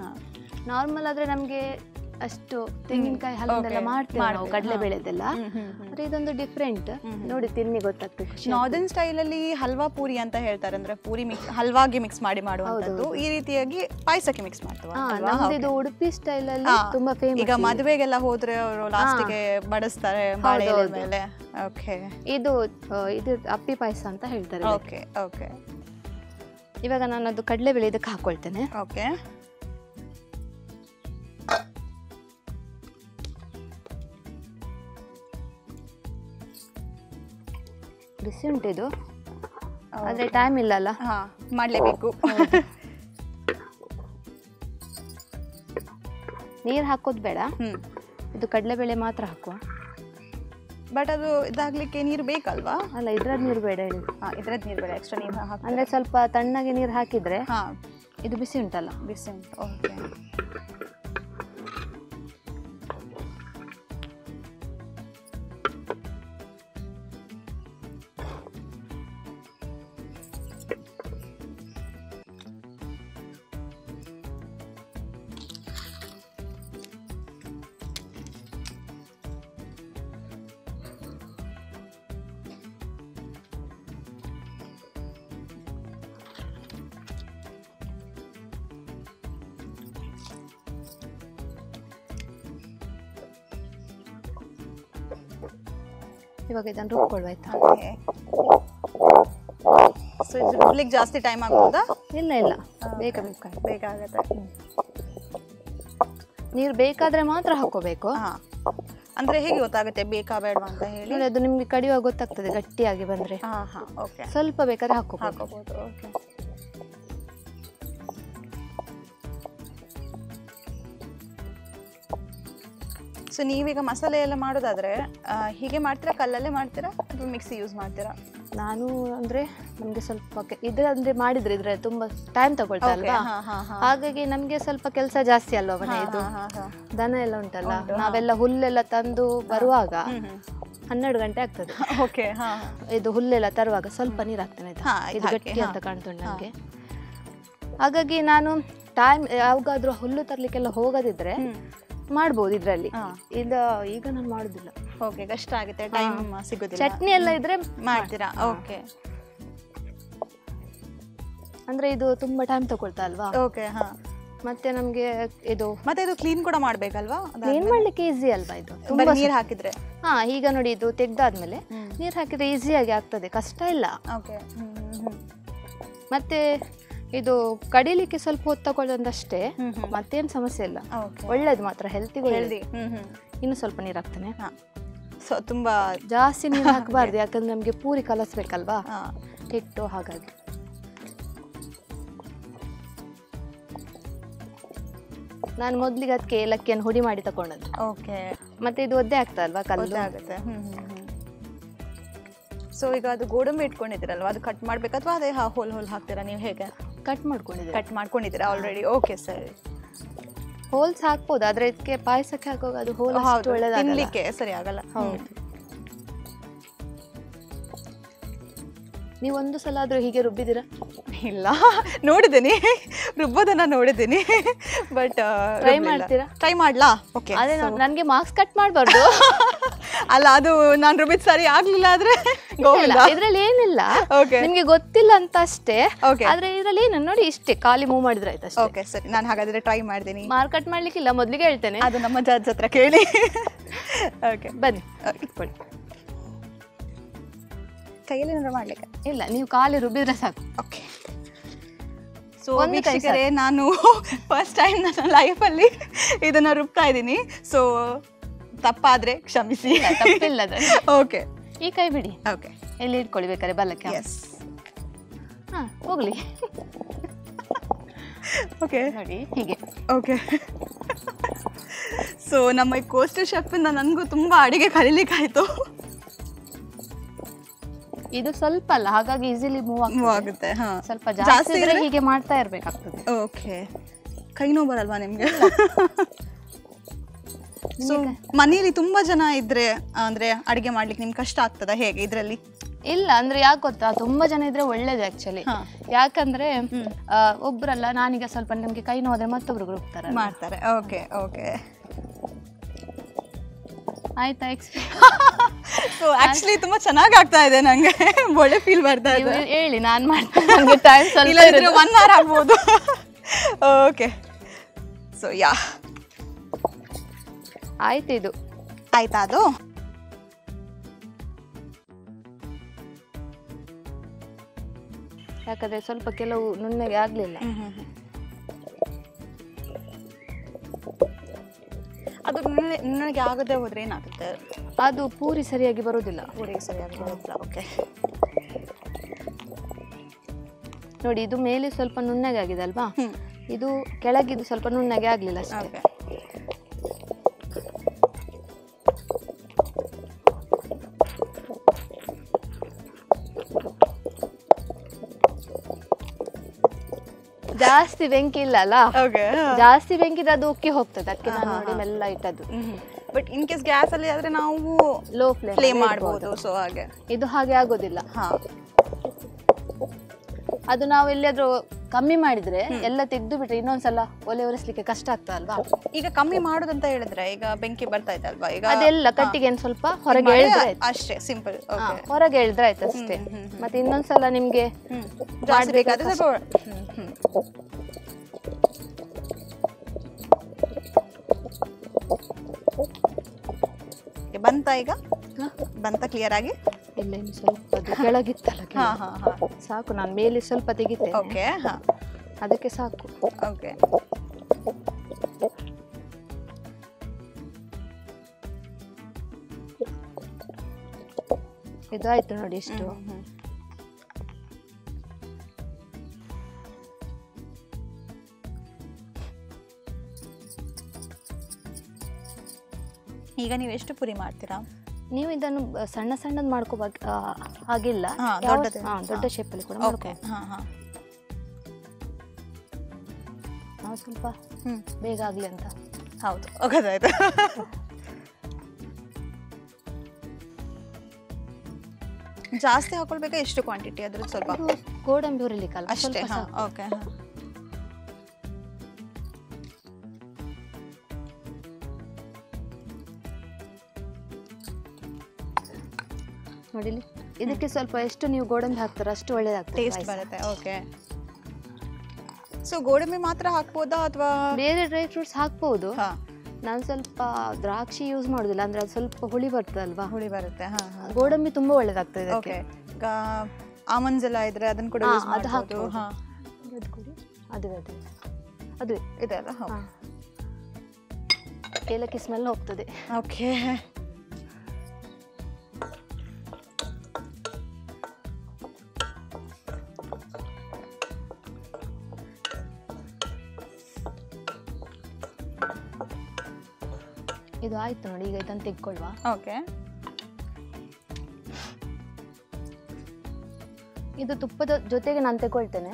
ಹಾ. ನಾರ್ಮಲ್ ಆದ್ರೆ ನಮ್ಗೆ ಅಷ್ಟು ತೆಂಗಿನಕಾಯಿ ಹಲವೆಲ್ಲ ಮಾಡ್ತೀವಿ ನಾವು ಕಡಲೆ. ಬೇಳೆದೆಲ್ಲ. ಆದ್ರೆ ಇದೊಂದು ಡಿಫ್ರೆಂಟ್ ನೋಡಿ ತಿನ್ನಿ ಗೊತ್ತಾಗ್ತದೆ ನಾರ್ದನ್ ಸ್ಟೈಲ್ ಸ್ಟೈಲಲ್ಲಿ ಹಲ್ವಾ ಪೂರಿ ಅಂತ ಹೇಳ್ತಾರೆ. ಅಂದ್ರೆ ಪೂರಿ ಮಿಕ್ಸ್ ಹಲ್ವಾಗೆ ಮಿಕ್ಸ್ ಮಾಡಿ ಮಾಡುವಂತದ್ದು ಈ ರೀತಿಯಾಗಿ ಪಾಯಸಕ್ಕೆ ಮಿಕ್ಸ್ ಮಾಡ್ತಾರೆ ಇದು ಉಡುಪಿ ಸ್ಟೈಲ್ ಅಲ್ಲಿ ತುಂಬಾ ಫೇಮಸ್ ಈಗ ಮದುವೆಗೆಲ್ಲ ಹೋದ್ರೆ ಅವರು ಲಾಸ್ಟಿಗೆ ಬಡಿಸ್ತಾರೆ ಬಾಳೆ ಮೇಲೆ. ಓಕೆ ಇದು ಇದು ಅಪ್ಪಿ ಪಾಯಸ ಅಂತ ಹೇಳ್ತಾರೆ ಓಕೆ ಓಕೆ ಇವಾಗ ನಾನು ಅದು ಕಡಲೆಬೇಳೆ ಇದಕ್ಕೆ ಹಾಕೊಳ್ತೇನೆ. ಓಕೆ ಬಿಸಿ ಉಂಟಿದು. ಇದು ಆದ್ರೆ ಟೈಮ್ ಇಲ್ಲ ಅಲ್ಲ ಹಾ ಮಾಡ್ಲೇಬೇಕು. ನೀರು ಹಾಕೋದು ಬೇಡ. ಇದು ಕಡಲೆಬೇಳೆ ಮಾತ್ರ ಹಾಕುವ. ಬಟ್ ಅದು ಇದಾಗ್ಲಿಕ್ಕೆ ನೀರು ಬೇಕಲ್ವಾ? ಅಲ್ಲ ಇದ್ರದ್ದು ನೀರು ಬೇಡ ಹೇಳಿ. ಹಾ ಇದ್ರದ್ದು ನೀರು ಬೇಡ ಎಕ್ಸ್ಟ್ರಾ ನೀರು ಹಾಕಿ ಅಂದ್ರೆ ಸ್ವಲ್ಪ ತಣ್ಣಗೆ ನೀರು ಹಾಕಿದ್ರೆ ಹಾ. ಇದು ಬಿಸಿ ಉಂಟಲ್ಲ. ಬಿಸಿ ಉಂಟು ಓಕೆ ಇವಾಗ ಇದನ್ನು ರುಬ್ಕೊಳ್ಳುವ ಆಯ್ತಾ? ಸೊ ಇದು ರುಬ್ಲಿಕ್ಕೆ ಜಾಸ್ತಿ ಟೈಮ್ ಆಗ್ಬೋದಾ ಇಲ್ಲ ಇಲ್ಲ. ಬೇಗ ಬೇಕ ಬೇಗ ಆಗುತ್ತೆ. ನೀರು ಬೇಕಾದರೆ ಮಾತ್ರ ಹಾಕೋಬೇಕು ಹಾಂ. ಅಂದರೆ ಹೇಗೆ ಗೊತ್ತಾಗುತ್ತೆ ಬೇಕಾ ಬೇಡವಾ ಅಂತ ಹೇಳಿ? ನೋಡಿ ಅದು ನಿಮಗೆ ಕಡಿಯುವಾಗ ಗೊತ್ತಾಗ್ತದೆ ಗಟ್ಟಿಯಾಗಿ ಬಂದರೆ. ಹಾಂ ಹಾಂ ಓಕೆ ಸ್ವಲ್ಪ ಬೇಕಾದ್ರೆ ಹಾಕೋ ಹಾಕೋಬೋದು ಓಕೆ ಸೊ ನೀವೀಗ ಮಸಾಲೆ ಎಲ್ಲ ಮಾಡೋದಾದರೆ ಹೀಗೆ ಮಾಡ್ತೀರಾ? ಕಲ್ಲಲ್ಲೇ ಮಾಡ್ತೀರಾ? ಅಥವಾ ಮಿಕ್ಸಿ ಯೂಸ್ ಮಾಡ್ತೀರಾ? ನಾನು ಅಂದ್ರೆ ನಮಗೆ ಸ್ವಲ್ಪ ಇದು ಇದ್ರೆ ಅಂದ್ರೆ ಮಾಡಿದ್ರೆ ಇದ್ರೆ ತುಂಬಾ ಟೈಮ್ ತಗೊಳ್ತಾ ಅಲ್ವಾ. ಹಾಗಾಗಿ ನಮಗೆ ಸ್ವಲ್ಪ ಕೆಲಸ ಜಾಸ್ತಿ ಅಲ್ವಾ ಮನೆಯದು. ದನ ಎಲ್ಲ ಉಂಟಲ್ಲ ನಾವೆಲ್ಲ ಹುಲ್ಲೆಲ್ಲ ತಂದು ಬರುವಾಗ ಹನ್ನೆರಡು ಗಂಟೆ ಆಗ್ತದೆ. ಓಕೆ ಹಾ ಇದು ಹುಲ್ಲೆಲ್ಲ ತರುವಾಗ ಸ್ವಲ್ಪ ನೀರು ಆಗ್ತಾನೆ ಇದು. ಗಟ್ಟಿ ಅಂತ ಕಾಣ್ತುಂಟು ನನಗೆ ಹಾಗಾಗಿ ನಾನು ಟೈಮ್ ಯಾವಾಗಾದ್ರೂ ಹುಲ್ಲು ತರಲಿಕ್ಕೆಲ್ಲ ಹೋಗದಿದ್ರೆ ಮಾಡ್ಬೋದು ಇದ್ರಲ್ಲಿ. ಇಲ್ಲ ಈಗ ನಾನು ಮಾಡೋದಿಲ್ಲ. ಓಕೆ ಕಷ್ಟ ಆಗುತ್ತೆ ಟೈಮ್ ಸಿಗೋದಿಲ್ಲ. ಚಟ್ನಿ ಎಲ್ಲ ಇದ್ರೆ ಮಾಡ್ತೀರಾ? ಓಕೆ ಅಂದ್ರೆ ಇದು ತುಂಬಾ ಟೈಮ್ ತಗೊಳ್ತಾ ಅಲ್ವಾ? ಓಕೆ ಹಾ. ಮತ್ತೆ ನಮ್ಗೆ ಇದು ಮತ್ತೆ ಇದು ಕ್ಲೀನ್ ಕೂಡ ಮಾಡ್ಬೇಕಲ್ವಾ? ಕ್ಲೀನ್ ಮಾಡ್ಲಿಕ್ಕೆ ಈಸಿ ಅಲ್ವಾ ಇದು? ತುಂಬಾ ನೀರ್ ಹಾಕಿದ್ರೆ? ಹಾ ಈಗ ನೋಡಿ ಇದು ತೆಗ್ದಾದ್ಮೇಲೆ ನೀರ್ ಹಾಕಿದ್ರೆ ಈಸಿಯಾಗಿ ಆಗ್ತದೆ ಕಷ್ಟ ಇಲ್ಲ. ಓಕೆ ಮತ್ತೆ ಇದು ಕಡಿಲಿಕ್ಕೆ ಸ್ವಲ್ಪ ಹೊತ್ತು ತಗೊಳ್ಳೋದಷ್ಟೇ. ಮತ್ತೇನು ಸಮಸ್ಯೆ ಇಲ್ಲ. ಒಳ್ಳೇದು ಮಾತ್ರ ಹೆಲ್ತಿ ಹೆಲ್ದಿ ಇನ್ನು ಸ್ವಲ್ಪ ನೀರು ಹಾಕ್ತೇನೆ. ಹಾ. ಸೊ ತುಂಬಾ ಜಾಸ್ತಿ ನೀರು ಹಾಕಬಾರ್ದು ಯಾಕಂದ್ರೆ ನಮಗೆ ಪೂರಿ ಕಲಸ್ಬೇಕಲ್ವಾ? ಹಿಟ್ಟು ಹಾಗಾಗಿ. ನಾನು ಮೊದಲಿಗೆ ಅದಕ್ಕೆ ಏಲಕ್ಕಿಯನ್ನು ಹುಡಿ ಮಾಡಿ ತಗೊಂಡದ್ದು ಓಕೆ ಮತ್ತೆ ಇದು ಒದ್ದೆ ಆಗ್ತಾ ಅಲ್ವಾ ಕಲ್ಲು? ಆಗುತ್ತೆ. ಸೊ ಈಗ ಅದು ಗೋಡಂಬಿ ಇಟ್ಕೊಂಡಿದ್ದೀರಲ್ವಾ? ಅದು ಕಟ್ ಮಾಡ್ಬೇಕಾ ಅಥವಾ ಅದೇ ಹೋಲ್ ಹೋಲ್ ಹಾಕ್ತೀರಾ ನೀವು ಹೇಗೆ? ಕಟ್ ಮಾಡ್ಕೊಂಡಿದ್ದೆ ಕಟ್ ಮಾಡ್ಕೊಂಡಿದ್ದೀರಾ ಆಲ್ರೆಡಿ ಓಕೆ ಸರಿ. ಹೋಲ್ಸ್ ಹಾಕ್ಬೋದು ಆದರೆ ಇದಕ್ಕೆ ಪಾಯಸಕ್ಕೆ ಹಾಕುವಾಗ ಅದು ಹೋಲ್ ತಿನ್ನಲಿಕ್ಕೆ ಸರಿ ಆಗಲ್ಲ. ಹೌದು. ನೀವು ಒಂದು ಸಲ ಆದರೂ ಹೀಗೆ ರುಬ್ಬಿದ್ದೀರಾ? ಇಲ್ಲ. ನೋಡಿದ್ದೀನಿ. ರುಬ್ಬೋದನ್ನ ನೋಡಿದ್ದೀನಿ. ಬಟ್ ಟ್ರೈ ಮಾಡ್ತೀರಾ? ಟ್ರೈ ಮಾಡ್ಲಾ? ಓಕೆ ಅದೇ ನನಗೆ ಮಾರ್ಕ್ಸ್ ಕಟ್ ಮಾಡಬಾರ್ದು. ಅಲ್ಲ ಅದು ನಾನು ರುಬಿತ್ ಸರಿ ಆಗ್ಲಿಲ್ಲ ಆದ್ರೆ ಇದ್ರಲ್ಲಿ ಏನಿಲ್ಲ. ನಿಮ್ಗೆ ಗೊತ್ತಿಲ್ಲ ಅಂತ ಅಷ್ಟೇ. ಆದ್ರೆ ಇದ್ರಲ್ಲಿ ಏನು ನೋಡಿ ಇಷ್ಟೇ ಖಾಲಿ ಮೂವ್ ಮಾಡಿದ್ರೆ ಆಯ್ತು ಓಕೆ ಸರಿ. ನಾನು ಹಾಗಾದ್ರೆ ಟ್ರೈ ಮಾಡ್ತೀನಿ. ಮಾರ್ಕೆಟ್ ಕಟ್ ಮಾಡ್ಲಿಕ್ಕಿಲ್ಲ ಮೊದ್ಲಿಗೆ ಹೇಳ್ತೇನೆ. ಅದು ನಮ್ಮ ಜಾಜ್ ಹತ್ರ ಕೇಳಿ. ಓಕೆ ಬನ್ನಿ. ಕೈಯಲ್ಲಿ ಏನಾದ್ರು ಮಾಡ್ಲಿಕ್ಕೆ? ಇಲ್ಲ ನೀವು ಖಾಲಿ ರುಬ್ಬಿದ್ರೆ ಸಾಕು. ಓಕೆ ಸೊ ವೀಕ್ಷಕರೇ ನಾನು ಫಸ್ಟ್ ಟೈಮ್ ನನ್ನ ಲೈಫಲ್ಲಿ ಇದನ್ನ ರುಬ್ತಾ ಇದ್ದೀನಿ. ಸೊ ತಪ್ಪಾದ್ರೆ ಕ್ಷಮಿಸಿ. ತಪ್ಪಿಲ್ಲ. ಓಕೆ ಈ ಕೈ ಬಿಡಿ. ಓಕೆ ಎಲ್ಲಿ ಇಟ್ಕೊಳ್ಬೇಕಾರೆ ಬಲಕ್ಕೆ? ಹಾ ಹೋಗ್ಲಿ. ಓಕೆ ನೋಡಿ ಹೀಗೆ. ಓಕೆ ಸೊ ನಮ್ಮ ಈ ಕೋಸ್ಟಲ್ ಶೆಫಿಂದ ನನಗೂ ತುಂಬ ಅಡಿಗೆ ಕಲೀಲಿಕ್ಕಾಯಿತು. ಇದು ಸ್ವಲ್ಪ ಅಲ್ಲ ಹಾಗಾಗಿ ಈಸಿಲಿ ಮೂವ್ ಮೂವ್ ಆಗುತ್ತೆ ಹಾ. ಸ್ವಲ್ಪ ಜಾಸ್ತಿ ಇದ್ರೆ ಹೀಗೆ ಮಾಡ್ತಾ ಇರ್ಬೇಕಾಗ್ತದೆ. ಓಕೆ ಕೈ ನೋವು ಬರಲ್ವಾ ನಿಮಗೆ? ಸೊ ಮನೆಯಲ್ಲಿ ತುಂಬಾ ಜನ ಇದ್ರೆ ಅಂದ್ರೆ ಅಡಿಗೆ ಮಾಡ್ಲಿಕ್ಕೆ ನಿಮ್ಗೆ ಕಷ್ಟ ಆಗ್ತದ ಹೇಗೆ ಇದ್ರಲ್ಲಿ? ಇಲ್ಲ ಅಂದ್ರೆ ಯಾಕೆ ಗೊತ್ತಾ? ತುಂಬಾ ಜನ ಇದ್ರೆ ಒಳ್ಳೇದು ಆಕ್ಚುಲಿ ಯಾಕಂದ್ರೆ ಒಬ್ರಲ್ಲ ನಾನೀಗ ಸ್ವಲ್ಪ ನಿಮ್ಗೆ ಕೈ ನೋದ್ರೆ ಮತ್ತೊಬ್ರು ಹೋಗ್ತಾರೆ ಮಾಡ್ತಾರೆ. ಓಕೆ ಓಕೆ ಆಯ್ತಾ ಸೊ ಆಕ್ಚುಲಿ ತುಂಬಾ ಚೆನ್ನಾಗಿ ಆಗ್ತಾ ಇದೆ ನಂಗೆ. ಒಳ್ಳೆ ಫೀಲ್ ಬರ್ತಾ ಇದೆ. ಹೇಳಿ ನಾನ್ ಮಾಡ್ತೇನೆ. ಟೈಮ್ ಸ್ವಲ್ಪ. ಒನ್ ಅವರ್ ಆಗ್ಬೋದು. ಓಕೆ ಸೊ ಯಾ ಆಯ್ತು ಇದು. ಆಯ್ತಾ ಅದು? ಯಾಕಂದ್ರೆ ಸ್ವಲ್ಪ ಕೆಲವು ನುಣ್ಣಗೆ ಆಗ್ಲಿಲ್ಲ. ಅದು ನುಣ್ಣಗೆ ನನಗೆ ಆಗದೆ ಹೋದ್ರೆ ಏನಾಗುತ್ತೆ? ಅದು ಪೂರಿ ಸರಿಯಾಗಿ ಬರೋದಿಲ್ಲ. ಪೂರಿ ಸರಿಯಾಗಿ ಬರೋದಿಲ್ಲ ಓಕೆ ನೋಡಿ ಇದು ಮೇಲೆ ಸ್ವಲ್ಪ ನುಣ್ಣಗೆ ಆಗಿದೆ ಅಲ್ವಾ. ಇದು ಕೆಳಗಿದ್ದು ಸ್ವಲ್ಪ ನುಣ್ಣಗೆ ಆಗ್ಲಿಲ್ಲ ಅಷ್ಟೇ. ಜಾಸ್ತಿ ಬೆಂಕಿ ಇಲ್ಲ ಅಲ್ಲ ಜಾಸ್ತಿ ಬೆಂಕಿ ಅದು ಉಕ್ಕಿ ಹೋಗ್ತದೆ. ಅದಕ್ಕೆ ನಾನು ನೋಡಿ ಮೆಲ್ಲ ಇಟ್ಟದ್ದು. ಬಟ್ ಇನ್ ಕೇಸ್ ಗ್ಯಾಸ್ ಅಲ್ಲಿ ಆದ್ರೆ ನಾವು ಲೋ ಫ್ಲೇಮ್ ಮಾಡಬಹುದು ಸೊ ಹಾಗೆ. ಇದು ಹಾಗೆ ಆಗೋದಿಲ್ಲ. ಹಾ. ಅದು ನಾವು ಎಲ್ಲಿಯಾದ್ರೂ ಕಮ್ಮಿ ಮಾಡಿದ್ರೆ ಎಲ್ಲ ತೆಗೆದು ಬಿಟ್ರೆ ಇನ್ನೊಂದ್ಸಲ ಒಲೆ ಒರೆಸ್ಲಿಕ್ಕೆ ಕಷ್ಟ ಆಗ್ತಾ ಅಲ್ವಾ? ಈಗ ಕಮ್ಮಿ ಮಾಡುದಂತ ಹೇಳಿದ್ರೆ ಈಗ ಬೆಂಕಿ ಬರ್ತಾ ಇದೆ ಅಲ್ವಾ? ಈಗ ಅದೆಲ್ಲ ಕಟ್ಟಿಗೆ ಸ್ವಲ್ಪ ಹೊರಗೆ ಎಳ್ದ್ರೆ ಅಷ್ಟೇ ಸಿಂಪಲ್ ಹೊರಗೆ ಎಳ್ದ್ರೆ ಆಯ್ತು ಅಷ್ಟೇ. ಮತ್ತೆ ಇನ್ನೊಂದ್ಸಲ ನಿಮ್ಗೆ. ಬಂತಾ ಈಗ? ಬಂತ ಕ್ಲಿಯರ್ ಆಗಿ? ಇನ್ನು ಸ್ವಲ್ಪ ಕೆಳಗಿತ್ತಲ್ಲ ಸಾಕು ನಾನು ಮೇಲೆ ಸ್ವಲ್ಪ ತೆಗಿತೆ ಓಕೆ ಅದಕ್ಕೆ ಸಾಕು. ಓಕೆ. ಇದಾಯ್ತು ನೋಡಿ ಇಷ್ಟು. ಈಗ ನೀವು ಎಷ್ಟು ಪುರಿ ಮಾಡ್ತೀರಾ? ನೀವು ಇದನ್ನು ಸಣ್ಣ ಸಣ್ಣದು ಮಾಡ್ಕೋಬೇಕು. ಹಾ, ದೊಡ್ಡ. ಶೇಪಲ್ಲಿ ಕೂಡ ನಾವು ಸ್ವಲ್ಪ ಬೇಗ ಆಗಲಿ ಅಂತ. ಹೌದು ಗೊತ್ತಾಯ್ತು ಜಾಸ್ತಿ ಹಾಕೊಳ್ಬೇಕಾ ಎಷ್ಟು ಕ್ವಾಂಟಿಟಿ ಅದ್ರ ಸ್ವಲ್ಪ? ಗೋಡಂಬಿ ಹುರಿಲಿಕ್ಕಲ್ಲ ಅಷ್ಟೇ. ಓಕೆ ನೋಡಿಲಿ? ಇದಕ್ಕೆ ಸ್ವಲ್ಪ ಎಷ್ಟು ನೀವು ಗೋಡಂಬಿ ಹಾಕ್ತಾರ ಅಷ್ಟು ಒಳ್ಳೇದಾಗ್ತದೆ ಟೇಸ್ಟ್ ಬರುತ್ತೆ ಓಕೆ ಸೊ ಗೋಡಂಬಿ ಮಾತ್ರ ಹಾಕ್ಬೋದಾ ಅಥವಾ ಬೇರೆ ಡ್ರೈ ಫ್ರೂಟ್ಸ್ ಹಾಕ್ಬೋದು. ಹಾ. ನಾನು ಸ್ವಲ್ಪ ದ್ರಾಕ್ಷಿ ಯೂಸ್ ಮಾಡೋದಿಲ್ಲ ಅಂದ್ರೆ ಅದು ಸ್ವಲ್ಪ ಹುಳಿ ಬರ್ತದಲ್ವಾ? ಹುಳಿ ಬರುತ್ತೆ ಹಾ ಹಾ. ಗೋಡಂಬಿ ತುಂಬಾ ಒಳ್ಳೇದಾಗ್ತದೆ ಇದಕ್ಕೆ. ಓಕೆ ಆಮಂಡ್ಸ್ ಎಲ್ಲ ಇದ್ರೆ ಅದನ್ನ ಕೂಡ ಯೂಸ್ ಅದು ಹಾಕ್ಬೋದು. ಹಾ. ಅದು ಅದು ಅದು. ಇದೆ ಅಲ್ಲ. ಏಲಕ್ಕಿ ಸ್ಮೆಲ್ ಹೋಗ್ತದೆ. ಓಕೆ ಇದು ಆಯ್ತು ನೋಡಿ ಈಗ ಇದನ್ನು ತೆಗ್ಕೊಳ್ವಾ ಓಕೆ. ಇದು ತುಪ್ಪದ ಜೊತೆಗೆ ನಾನು ತಗೊಳ್ತೇನೆ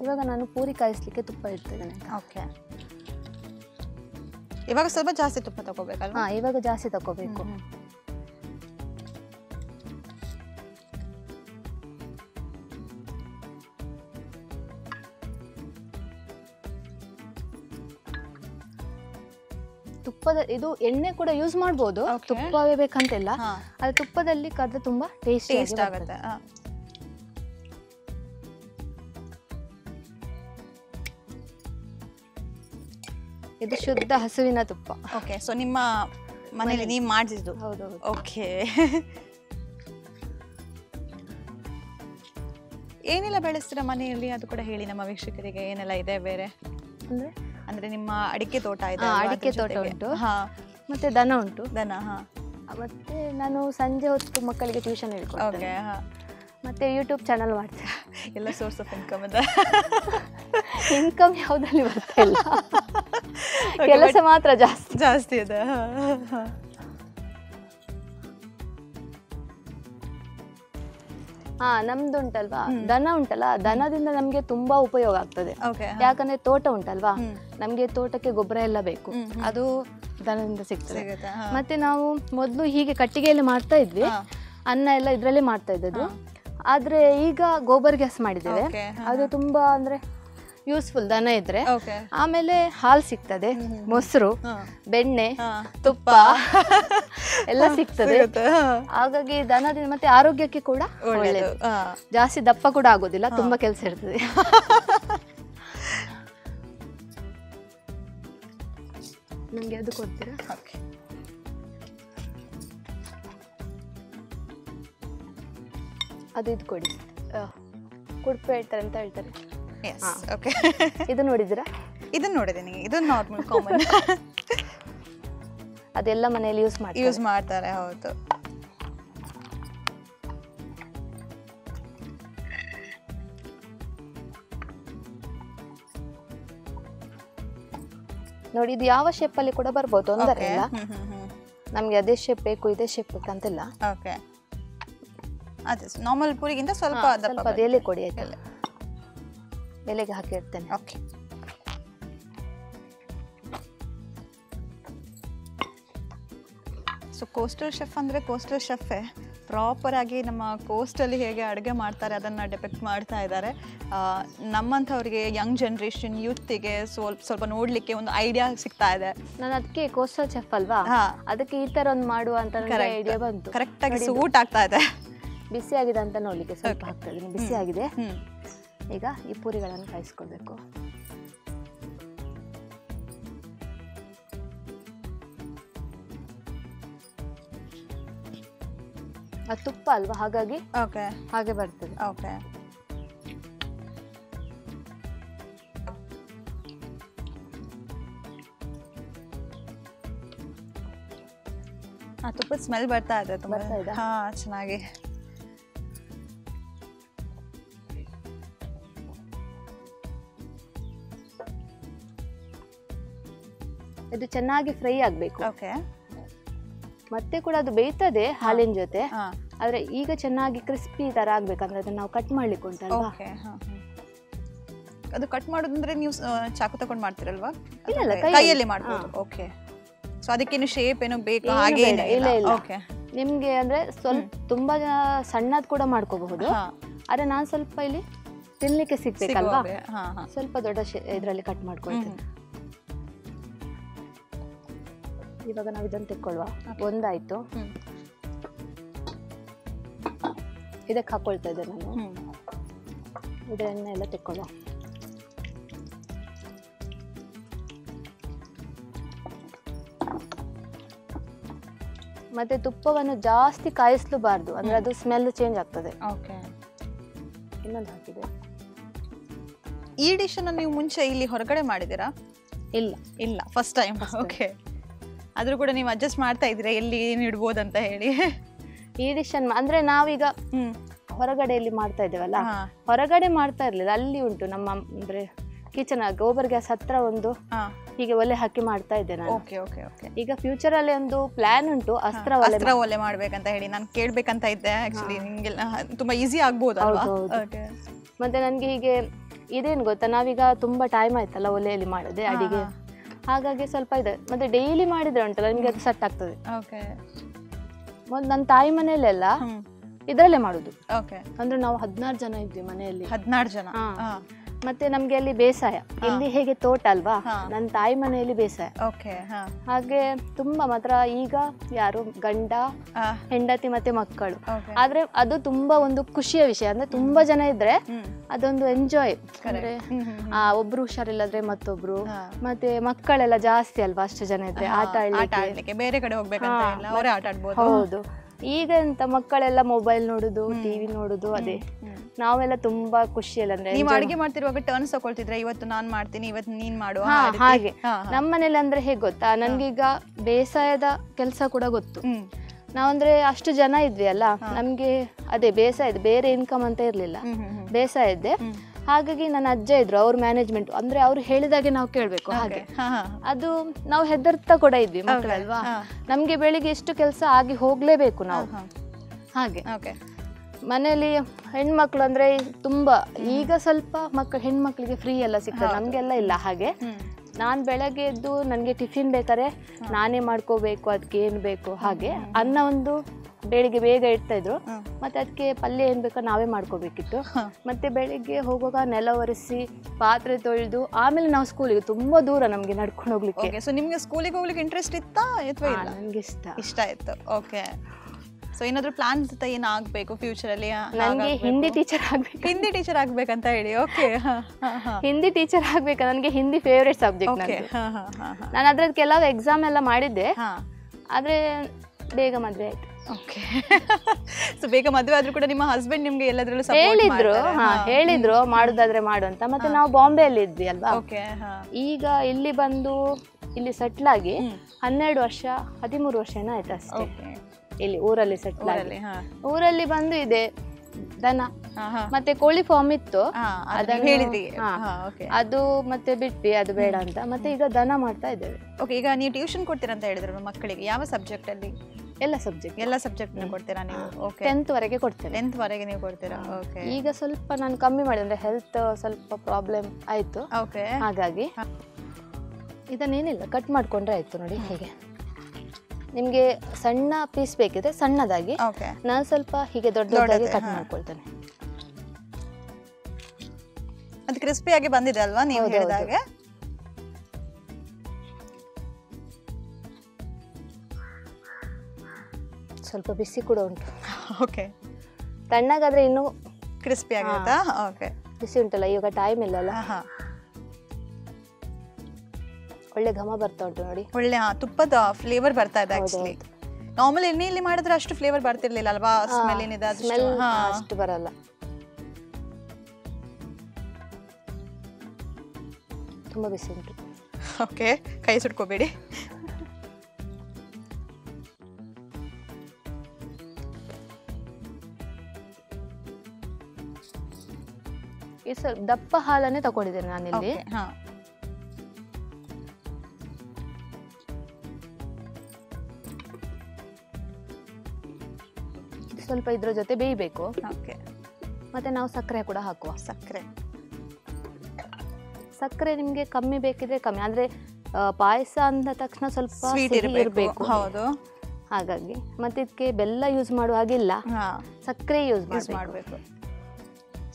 ಇವಾಗ ನಾನು ಪೂರಿ ಕಾಯಿಸ್ಲಿಕ್ಕೆ ತುಪ್ಪ ಇಡ್ತಿದ್ದೇನೆ. ಓಕೆ. ಇವಾಗ ಸ್ವಲ್ಪ ಜಾಸ್ತಿ ತುಪ್ಪ ತಗೋಬೇಕಲ್ವಾ? ಹಾ ಇವಾಗ ಜಾಸ್ತಿ ತಗೋಬೇಕು. ತುಪ್ಪದ ಇದು ಎಣ್ಣೆ ಕೂಡ ಯೂಸ್ ಮಾಡ್ಬೋದು. ತುಪ್ಪವೇ ಬೇಕಂತಿಲ್ಲ. ಅದು ತುಪ್ಪದಲ್ಲಿ ಕರೆದ್ರೆ ತುಂಬಾ ಟೇಸ್ಟ್ ಟೇಸ್ಟ್ ಆಗುತ್ತೆ. ಇದು ಶುದ್ಧ ಹಸುವಿನ ತುಪ್ಪ. ಓಕೆ ಸೊ ನಿಮ್ಮ ಮನೇಲಿ ನೀವು ಮಾಡಿದ್ದು ಹೌದು ಓಕೆ ಏನೆಲ್ಲ ಬೆಳೆಸ್ತೀರ ಮನೆಯಲ್ಲಿ? ಅದು ಕೂಡ ಹೇಳಿ ನಮ್ಮ ವೀಕ್ಷಕರಿಗೆ. ಏನೆಲ್ಲ ಇದೆ ಬೇರೆ? ಅಂದ್ರೆ? ಅಂದ್ರೆ ನಿಮ್ಮ ಅಡಿಕೆ ತೋಟ ಇದೆ ಅಡಿಕೆ ತೋಟ? ಉಂಟು. ಹಾ. ಮತ್ತೆ ದನ ಉಂಟು. ದನ ಹಾ. ಮತ್ತೆ ನಾನು ಸಂಜೆ ಹೊತ್ತು ಮಕ್ಕಳಿಗೆ ಟ್ಯೂಷನ್ ಓಕೆ ಹೇಳ್ಕೊಡ್ತೇನೆ ಹಾ. ಮತ್ತೆ ಯೂಟ್ಯೂಬ್ ಚಾನಲ್ ಮಾಡ್ತೇನೆ. ಎಲ್ಲ ಸೋರ್ಸ್ ಆಫ್ ಇನ್ಕಮ್ ಅದ. ಇನ್ಕಮ್ ಯಾವುದಲ್ಲಿ ಬರ್ತಾ ಇಲ್ಲ ಕೆಲಸ ಮಾತ್ರ ಜಾಸ್ತಿ. ಜಾಸ್ತಿ ಇದೆ ಹಾ, ನಮ್ದು ಉಂಟಲ್ವಾ? ದನ ಉಂಟಲ್ಲ ದನದಿಂದ ನಮ್ಗೆ ತುಂಬಾ ಉಪಯೋಗ ಆಗ್ತದೆ. ಯಾಕಂದ್ರೆ ತೋಟ ಉಂಟಲ್ವಾ. ನಮ್ಗೆ ತೋಟಕ್ಕೆ ಗೊಬ್ಬರ ಎಲ್ಲ ಬೇಕು. ಅದು ದನದಿಂದ ಸಿಗ್ತದೆ. ಮತ್ತೆ ನಾವು ಮೊದಲು ಹೀಗೆ ಕಟ್ಟಿಗೆಯಲ್ಲಿ ಮಾಡ್ತಾ ಇದ್ವಿ. ಅನ್ನ ಎಲ್ಲ ಇದ್ರಲ್ಲೇ ಮಾಡ್ತಾ ಇದ್ದದ್ದು. ಆದ್ರೆ ಈಗ ಗೋಬರ್ ಗ್ಯಾಸ್ ಮಾಡಿದ್ದೇವೆ. ಅದು ತುಂಬಾ ಅಂದ್ರೆ ಯೂಸ್ಫುಲ್ ದನ ಇದ್ರೆ ಆಮೇಲೆ ಹಾಲು ಸಿಗ್ತದೆ ಮೊಸರು ಬೆಣ್ಣೆ ತುಪ್ಪ ಎಲ್ಲ ಸಿಗ್ತದೆ. ಹಾಗಾಗಿ ದನದಿಂದ ಮತ್ತೆ ಆರೋಗ್ಯಕ್ಕೆ ಕೂಡ ಒಳ್ಳೇದು ಒಳ್ಳೇದು. ಜಾಸ್ತಿ ದಪ್ಪ ಕೂಡ ಆಗೋದಿಲ್ಲ ತುಂಬಾ ಕೆಲಸ ಇರ್ತದೆ. ನಂಗೆ ಅದು ಕೊಡ್ತೀರಾ? ಅದು ಇದು ಕೊಡಿ. ಕುಡ್ಪೆ ಹೇಳ್ತಾರೆ ಅಂತ ಹೇಳ್ತಾರೆ. Yes okay. ಇದು ನೋಡಿದ್ದೀರಾ? ಇದನ್ನ ನೋಡಿದ್ದೀನಿ. ಇದು ನಾರ್ಮಲ್ ಕಾಮನ್ ಅದೆಲ್ಲ ಮನೆಯಲ್ಲಿ ಯೂಸ್ ಮಾಡಿ ಯೂಸ್ ಮಾಡ್ತಾರೆ ಹೌದು. ನೋಡಿ ಇದು ಯಾವ ಶೇಪ್ ಅಲ್ಲಿ ಕೂಡ ಬರ್ಬೋದು ಅಂದರೆ. ನಮ್ಗೆ ಅದೇ ಶೇಪ್ ಬೇಕು ಇದೇ ಶೇಪ್ ಬೇಕು ಅಂತಿಲ್ಲ. ಓಕೆ ಅದೇ ನಾರ್ಮಲ್ ಪೂರಿಗಿಂತ ಸ್ವಲ್ಪ ಸ್ವಲ್ಪ ಎಲೆ ಕೊಡಿ ಆಯ್ತಾ ಎಲೆಗೆ ಹಾಕಿ ಇಡ್ತೇನೆ ಓಕೆ ಸೊ ಕೋಸ್ಟಲ್ ಶೆಫ್ ಅಂದ್ರೆ ಕೋಸ್ಟಲ್ ಶೆಫೇ ಪ್ರಾಪರ್ ಆಗಿ ನಮ್ಮ ಕೋಸ್ಟಲ್ಲಿ ಹೇಗೆ ಅಡುಗೆ ಮಾಡ್ತಾರೆ ಅದನ್ನು ಡಿಪೆಕ್ಟ್ ಮಾಡ್ತಾ ಇದ್ದಾರೆ ನಮ್ಮಂಥವ್ರಿಗೆ ಯಂಗ್ ಜನ್ರೇಷನ್ ಯೂತ್ಗೆ ಸ್ವಲ್ಪ ಸ್ವಲ್ಪ ನೋಡಲಿಕ್ಕೆ ಒಂದು ಐಡಿಯಾ ಸಿಗ್ತಾ ಇದೆ. ನಾನು ಅದಕ್ಕೆ ಕೋಸ್ಟಲ್ ಚೆಫ್ ಅಲ್ವಾ. ಅದಕ್ಕೆ ಈ ತರ ಒಂದು ಮಾಡುವ ಅಂತ ಐಡಿಯಾ ಬಂತು. ಕರೆಕ್ಟಾಗಿ ಸೂಟ್ ಆಗ್ತಾ ಇದೆ. ಬಿಸಿ ಆಗಿದೆ ಅಂತ ನೋಡ್ಲಿಕ್ಕೆ ಸ್ವಲ್ಪ ಹಾಕ್ತಾ ಇದ್ದೀನಿ. ಬಿಸಿ ಆಗಿದೆ. ಈಗ ಈ ಪೂರಿಗಳನ್ನು ಕಾಯಿಸ್ಕೊಳ್ಬೇಕು. ಅದು ತುಪ್ಪ ಅಲ್ವಾ? ಹಾಗಾಗಿ ಓಕೆ ಹಾಗೆ ಬರ್ತದೆ. ಓಕೆ ಆ ತುಪ್ಪದ ಸ್ಮೆಲ್ ಬರ್ತಾ ಇದೆ ತುಂಬ. ಬರ್ತಾ ಇದಾ? ಹಾ ಚೆನ್ನಾಗಿ. ಇದು ಚೆನ್ನಾಗಿ ಫ್ರೈ ಆಗ್ಬೇಕು. ಓಕೆ. ಮತ್ತೆ ಕೂಡ ಅದು ಬೇಯ್ತದೆ ಹಾಲಿನ ಜೊತೆ. ಆದ್ರೆ ಈಗ ಚೆನ್ನಾಗಿ ಕ್ರಿಸ್ಪಿ ತರ ಆಗ್ಬೇಕಂದ್ರೆ ಅದನ್ನ ನಾವು ಕಟ್ ಮಾಡ್ಲಿಕ್ಕೆ ಉಂಟಲ್ವಾ. ಅದು ಕಟ್ ಮಾಡೋದಂದ್ರೆ ನೀವು ಚಾಕು ತಗೊಂಡು ಮಾಡ್ತೀರಲ್ವಾ? ಇಲ್ಲ, ಇಲ್ಲ, ಕೈಯಲ್ಲಿ. ಮಾಡ್ಬೋದು. ಓಕೆ. ಸೊ ಅದಕ್ಕೇನು ಶೇಪ್ ಏನು ಬೇಕು? ಏನು ಹಾಗೆ ಇಲ್ಲ, ಇಲ್ಲ. ಓಕೆ. ನಿಮ್ಗೆ ಅಂದ್ರೆ ಸ್ವಲ್ಪ ತುಂಬಾ ಸಣ್ಣದ್ ಕೂಡ ಮಾಡ್ಕೋಬಹುದು. ಆದ್ರೆ ನಾನು ಸ್ವಲ್ಪ ಇಲ್ಲಿ ತಿನ್ಲಿಕ್ಕೆ ಸಿಗ್ಬೇಕಲ್ವಾ? ಸ್ವಲ್ಪ ದೊಡ್ಡ ಇದರಲ್ಲಿ ಕಟ್ ಮಾಡ್ಕೊಳ್ತೇನೆ. ಇವಾಗ ನಾವು ಇದನ್ನು ತೆಕ್ಕೊಳ್ಳುವ ಒಂದಾಯ್ತು. ಇದಕ್ಕೆ ಹಾಕೊಳ್ತಾ ಇದ್ದೆ ನಾನು. ಇದನ್ನೆಲ್ಲ ಇದನ್ನ ಎಲ್ಲ ತೆಕ್ಕೊಳ್ಳುವ ಮತ್ತೆ ತುಪ್ಪವನ್ನು ಜಾಸ್ತಿ ಕಾಯಿಸ್ಲೂಬಾರ್ದು. ಅಂದ್ರೆ ಅದು ಸ್ಮೆಲ್ ಚೇಂಜ್ ಆಗ್ತದೆ. ಓಕೆ ಇನ್ನೊಂದು ಹಾಕಿದೆ. ಈ ಡಿಶ್ ಅನ್ನು ನೀವು ಮುಂಚೆ ಇಲ್ಲಿ ಹೊರಗಡೆ ಮಾಡಿದಿರಾ ಇಲ್ಲ. ಇಲ್ಲ. ಫಸ್ಟ್ ಟೈಮ್ ಓಕೆ ಆದ್ರೂ ಕೂಡ ನೀವು ಅಡ್ಜಸ್ಟ್ ಮಾಡ್ತಾ ಇದ್ದೀರಾ? ಎಲ್ಲಿ ಏನು ಇಡ್ಬೋದು ಅಂತ ಹೇಳಿ. ಈ ಡಿಶ್ ಅಂದ್ರೆ ನಾವೀಗ ಹೊರಗಡೆ ಇಲ್ಲಿ ಮಾಡ್ತಾ ಇದ್ದೇವಲ್ಲ? ಹೊರಗಡೆ ಮಾಡ್ತಾ ಇರ್ಲಿಲ್ಲ. ಅಲ್ಲಿ ಉಂಟು ನಮ್ಮ ಅಂದ್ರೆ ಕಿಚನ್ ಗೋಬರ್ ಗ್ಯಾಸ್ ಹತ್ರ ಒಂದು ಹೀಗೆ ಒಲೆ ಹಾಕಿ ಮಾಡ್ತಾ ಇದ್ದೆ ನಾನು. ಓಕೆ ಓಕೆ ಓಕೆ ಈಗ ಫ್ಯೂಚರ್ ಅಲ್ಲಿ ಒಂದು ಪ್ಲಾನ್ ಉಂಟು. ಅಸ್ತ್ರ ಒಲೆ ಅಸ್ತ್ರ ಒಲೆ ಮಾಡ್ಬೇಕಂತ ಹೇಳಿ ನಾನು ಕೇಳ್ಬೇಕಂತ ಇದ್ದೆ ಆಕ್ಚುಲಿ ನಿಮ್ಗೆಲ್ಲ ತುಂಬಾ ಈಸಿ ಆಗ್ಬೋದು. ಮತ್ತೆ ನನ್ಗೆ ಹೀಗೆ ಇದೇನು ಗೊತ್ತಾ? ನಾವೀಗ ತುಂಬಾ ಟೈಮ್ ಆಯ್ತಲ್ಲ ಒಲೆಯಲ್ಲಿ ಮಾಡದೆ ಅಡಿಗೆ. ಹಾಗಾಗಿ ಸ್ವಲ್ಪ ಇದೆ. ಮತ್ತೆ ಡೈಲಿ ಮಾಡಿದ್ರೆ ಉಂಟಲ್ಲ ನಿಮ್ಗೆ ಅದು ಸೆಟ್ ಆಗ್ತದೆ. ಮೊದ್ಲು ನನ್ನ ತಾಯಿ ಮನೆಯಲ್ಲೆಲ್ಲ ಇದರಲ್ಲೇ ಮಾಡುದು. ಅಂದ್ರೆ ನಾವು ಹದಿನಾರು ಜನ ಇದ್ವಿ ಮನೆಯಲ್ಲಿ. ಹದಿನಾರು ಜನ. ಮತ್ತೆ ನಮ್ಗೆ ಅಲ್ಲಿ ಬೇಸಾಯ. ಇಲ್ಲಿ ಹೇಗೆ ತೋಟ ಅಲ್ವಾ. ನನ್ನ ತಾಯಿ ಮನೆಯಲ್ಲಿ ಬೇಸಾಯ. ಹಾಗೆ ತುಂಬಾ ಮಾತ್ರ ಈಗ ಯಾರು ಗಂಡ ಹೆಂಡತಿ ಮತ್ತೆ ಮಕ್ಕಳು. ಆದ್ರೆ ಅದು ತುಂಬಾ ಒಂದು ಖುಷಿಯ ವಿಷಯ. ಅಂದ್ರೆ ತುಂಬಾ ಜನ ಇದ್ರೆ ಅದೊಂದು ಎಂಜಾಯ್ ಅಂದ್ರೆ. ಆ ಒಬ್ರು ಹುಷಾರಿಲ್ಲದ್ರೆ ಮತ್ತೊಬ್ರು. ಮತ್ತೆ ಮಕ್ಕಳೆಲ್ಲ ಜಾಸ್ತಿ ಅಲ್ವಾ ಅಷ್ಟು ಜನ ಇದ್ರೆ? ಆಟ ಆಡ್ಲಿಕ್ಕೆ. ಬೇರೆ ಕಡೆ ಹೋಗ್ಬೇಕಂತ ಹೌದು. ಈಗ ಎಂತ ಮಕ್ಕಳೆಲ್ಲ ಮೊಬೈಲ್ ನೋಡುದು ಟಿವಿ ನೋಡುದು ಅದೇ. ನಾವೆಲ್ಲ ತುಂಬಾ ಖುಷಿಯಲ್ಲಿ ಅಂದ್ರೆ ನೀವು ಅಡಿಗೆ ಮಾಡ್ತಿರುವಾಗ ಟರ್ನ್ಸ್ ತಗೊಳ್ತಿದ್ರೆ ಇವತ್ತು ನಾನ್ ಮಾಡ್ತೀನಿ ಇವತ್ತು ನೀನ್ ಮಾಡು ಹಾ ಹಾಗೆ. ನಮ್ಮ ಮನೇಲಿ ಅಂದ್ರೆ ಹೇಗ್ ಗೊತ್ತಾ? ನನ್ಗೀಗ ಬೇಸಾಯದ ಕೆಲಸ ಕೂಡ ಗೊತ್ತು. ಹ್ಮ್. ನಾವಂದ್ರೆ ಅಷ್ಟು ಜನ ಇದ್ವಿ ಅಲ್ಲ? ನಮ್ಗೆ ಅದೇ ಬೇಸಾಯ ಇದೆ ಬೇರೆ ಇನ್ಕಮ್ ಅಂತ ಇರ್ಲಿಲ್ಲ. ಹ್ಮ್ ಹ್ಮ್ ಹ್ಮ್. ಬೇಸಾಯ ಇದ್ದೆ ಹಾಗಾಗಿ ನನ್ನ ಅಜ್ಜ ಇದ್ರು ಅವ್ರ ಮ್ಯಾನೇಜ್ಮೆಂಟ್ ಅಂದ್ರೆ ಅವ್ರು ಹೇಳಿದಾಗೆ ನಾವು ಕೇಳ್ಬೇಕು ಹಾಗೆ. ಹಾ, ಹಾ. ಅದು ನಾವು ಹೆದರ್ತಾ ಕೂಡ ಇದ್ವಿ ಮಕ್ಕಳಲ್ವಾ? ಹಾ. ನಮ್ಗೆ ಬೆಳಿಗ್ಗೆ ಎಷ್ಟು ಕೆಲಸ ಆಗಿ ಹೋಗ್ಲೇಬೇಕು ನಾವು. ಹಾಗೆ. ಓಕೆ ಮನೆಯಲ್ಲಿ ಹೆಣ್ಮಕ್ಳು ಅಂದ್ರೆ ತುಂಬಾ ಈಗ ಸ್ವಲ್ಪ ಮಕ್ಕಳು ಹೆಣ್ಮಕ್ಳಿಗೆ ಫ್ರೀ ಎಲ್ಲ ಸಿಗ್ತದೆ. ನಮ್ಗೆಲ್ಲ ಇಲ್ಲ ಹಾಗೆ. ನಾನ್ ಬೆಳಗ್ಗೆ ಎದ್ದು ನನಗೆ ಟಿಫಿನ್ ಬೇಕಾದ್ರೆ ನಾನೇ ಮಾಡ್ಕೋಬೇಕು ಅದಕ್ಕೆ ಏನು ಬೇಕು ಹಾಗೆ. ಅನ್ನ ಒಂದು ಬೆಳಿಗ್ಗೆ ಬೇಗ ಇಡ್ತಾ ಇದ್ರು ಮತ್ತೆ ಅದಕ್ಕೆ ಪಲ್ಯ ಏನ್ ಬೇಕೋ ನಾವೇ ಮಾಡ್ಕೋಬೇಕಿತ್ತು. ಮತ್ತೆ ಬೆಳಿಗ್ಗೆ ಹೋಗುವಾಗ ನೆಲ ಒರೆಸಿ ಪಾತ್ರೆ ತೊಳೆದು ಆಮೇಲೆ ನಾವು ಸ್ಕೂಲಿಗೆ ತುಂಬಾ ದೂರ ನಮ್ಗೆ ನಡ್ಕೊಂಡು ಹೋಗ್ಲಿಕ್ಕೆ. ಸೊ ನಿಮ್ಗೆ ಸ್ಕೂಲಿಗೆ ಹೋಗ್ಲಿಕ್ಕೆ ಇಂಟ್ರೆಸ್ಟ್ ಇತ್ತಾ ಅಥವಾ ನನ್ಗೆ ಇಷ್ಟ. ಇಷ್ಟ ಆಯ್ತು. ಓಕೆ ಸೊ ಏನಾದ್ರು ಪ್ಲಾನ್ ಇತ್ತ ಏನು ಆಗ್ಬೇಕು ಫ್ಯೂಚರ್ ಅಲ್ಲಿ? ನನಗೆ ಹಿಂದಿ ಟೀಚರ್ ಆಗ್ಬೇಕು. ಹಿಂದಿ ಟೀಚರ್ ಆಗ್ಬೇಕಂತ ಹೇಳಿ ಓಕೆ ಹಿಂದಿ ಟೀಚರ್ ಆಗ್ಬೇಕು ನನಗೆ ಹಿಂದಿ ಫೇವ್ರೇಟ್ ಸಬ್ಜೆಕ್ಟ್ ನನಗೆ ನಾನು ಅದ್ರದ್ದು ಕೆಲವು ಎಕ್ಸಾಮ್ ಎಲ್ಲ ಮಾಡಿದ್ದೆ. ಆದ್ರೆ ಬೇಗ ಮದುವೆ ಆಯ್ತು. ಓಕೆ ಸೊ ಬೇಗ ಮದುವೆ ಆದ್ರೂ ಕೂಡ ನಿಮ್ಮ ಹಸ್ಬೆಂಡ್ ನಿಮ್ಗೆ ಎಲ್ಲದ್ರಲ್ಲೂ ಸಪೋರ್ಟ್ ಹೇಳಿದ್ರು. ಹಾ ಹೇಳಿದ್ರು ಮಾಡುದಾದ್ರೆ ಮಾಡು ಅಂತ. ಮತ್ತೆ ನಾವು ಬಾಂಬೆಯಲ್ಲಿ ಇದ್ವಿ ಅಲ್ವಾ? ಈಗ ಇಲ್ಲಿ ಬಂದು ಇಲ್ಲಿ ಸೆಟ್ಲ್ ಆಗಿ ಹನ್ನೆರಡು ವರ್ಷ ಹದಿಮೂರು ವರ್ಷ ಏನೋ ಆಯ್ತು ಅಷ್ಟೇ ಇಲ್ಲಿ ಊರಲ್ಲಿ ಸೆಟ್ಲ್ ಆಗಿ. ಊರಲ್ಲಿ ಬಂದು ಇದೆ ದನ. ಮತ್ತೆ ಕೋಳಿ ಫಾರ್ಮ್ ಇತ್ತು. ಅದು ಮತ್ತೆ ಬಿಟ್ವಿ ಅದು ಬೇಡ ಅಂತ. ಮತ್ತೆ ಈಗ ದನ ಮಾಡ್ತಾ ಇದ್ದೇವೆ. ಓಕೆ ಈಗ ನೀವು ಟ್ಯೂಷನ್ ಕೊಡ್ತೀರಾ ಅಂತ ಹೇಳಿದ್ರು ಮಕ್ಕಳಿಗೆ. ಯಾವ ಸಬ್ಜೆಕ್ಟ್ ಅಲ್ಲಿ? ಎಲ್ಲ ಸಬ್ಜೆಕ್ಟ್ ಎಲ್ಲ ಸಬ್ಜೆಕ್ಟ್ ಕೊಡ್ತೀರಾ ನೀವು? ಓಕೆ ಟೆಂತ್ ವರೆಗೆ ಕೊಡ್ತೀರಾ ಟೆಂತ್ ವರೆಗೆ ನೀವು ಕೊಡ್ತೀರಾ? ಓಕೆ ಈಗ ಸ್ವಲ್ಪ ನಾನು ಕಮ್ಮಿ ಮಾಡಿದೆ ಅಂದ್ರೆ ಹೆಲ್ತ್ ಸ್ವಲ್ಪ ಪ್ರಾಬ್ಲಮ್ ಆಯ್ತು. ಓಕೆ ಹಾಗಾಗಿ ಇದನ್ನೇನಿಲ್ಲ ಕಟ್ ಮಾಡ್ಕೊಂಡ್ರೆ ಆಯ್ತು ನೋಡಿ ಹೇಗೆ. ನಿಮಗೆ ಸಣ್ಣ ಪೀಸ್ ಬೇಕಿದ್ರೆ ಸಣ್ಣದಾಗಿ. ಓಕೆ ನಾನು ಸ್ವಲ್ಪ ಹೀಗೆ ದೊಡ್ಡ ದೊಡ್ಡದಾಗಿ ಕಟ್. ಮಾಡ್ಕೊಳ್ತೇನೆ. ಅದು ಕ್ರಿಸ್ಪಿಯಾಗಿ ಬಂದಿದೆ ಅಲ್ವಾ ನೀವು ಹೇಳಿದಾಗೆ? ಸ್ವಲ್ಪ ಬಿಸಿ ಕೂಡ ಉಂಟು. ಓಕೆ ತಣ್ಣಗಾದ್ರೆ ಇನ್ನು ಕ್ರಿಸ್ಪಿ ಆಗಿರುತ್ತಾ? ಓಕೆ ಬಿಸಿ ಉಂಟಲ್ಲ ಇವಾಗ ಟೈಮ್ ಇಲ್ಲಲ್ಲ ಹಾ. ಒಳ್ಳೆ ಘಮ ಬರ್ತಾ ಉಂಟು ನೋಡಿ. ಒಳ್ಳೆ ತುಪ್ಪದ ಫ್ಲೇವರ್ ಬರ್ತಾ ಇದೆ ಆಕ್ಚುಲಿ ನಾರ್ಮಲ್ ಎಣ್ಣೆಯಲ್ಲಿ ಮಾಡಿದ್ರೆ ಅಷ್ಟು ಫ್ಲೇವರ್ ಬರ್ತಿರ್ಲಿಲ್ಲ ಅಲ್ವಾ? ಸ್ಮೆಲ್ ಏನಿದೆ ಅದು ಸ್ಮೆಲ್ ಹಾ. ಅಷ್ಟು ಬರಲ್ಲ. ತುಂಬಾ ಬಿಸಿ ಉಂಟು. ಓಕೆ ಕೈ ಸುಟ್ಕೋಬೇಡಿ. ಈ ಸ್ವಲ್ಪ ದಪ್ಪ ಹಾಲನ್ನೇ ತಗೊಂಡಿದ್ದೇನೆ ನಾನಿಲ್ಲಿ. ಸ್ವಲ್ಪ ಇದ್ರ ಜೊತೆ ಬೇಯಬೇಕು. ಓಕೆ. ಮತ್ತೆ ನಾವು ಸಕ್ಕರೆ ಕೂಡ ಹಾಕುವ. ಸಕ್ಕರೆ. ಸಕ್ಕರೆ ನಿಮಗೆ ಕಮ್ಮಿ ಬೇಕಿದ್ರೆ ಕಮ್ಮಿ. ಅಂದ್ರೆ ಪಾಯಸ ಅಂದ ತಕ್ಷಣ ಸ್ವಲ್ಪ ಇರಬೇಕು. ಹೌದು. ಹಾಗಾಗಿ. ಮತ್ತೆ ಇದಕ್ಕೆ ಬೆಲ್ಲ ಯೂಸ್ ಮಾಡುವ ಹಾಗಿಲ್ಲ ಸಕ್ಕರೆ ಯೂಸ್ ಮಾಡಬೇಕು.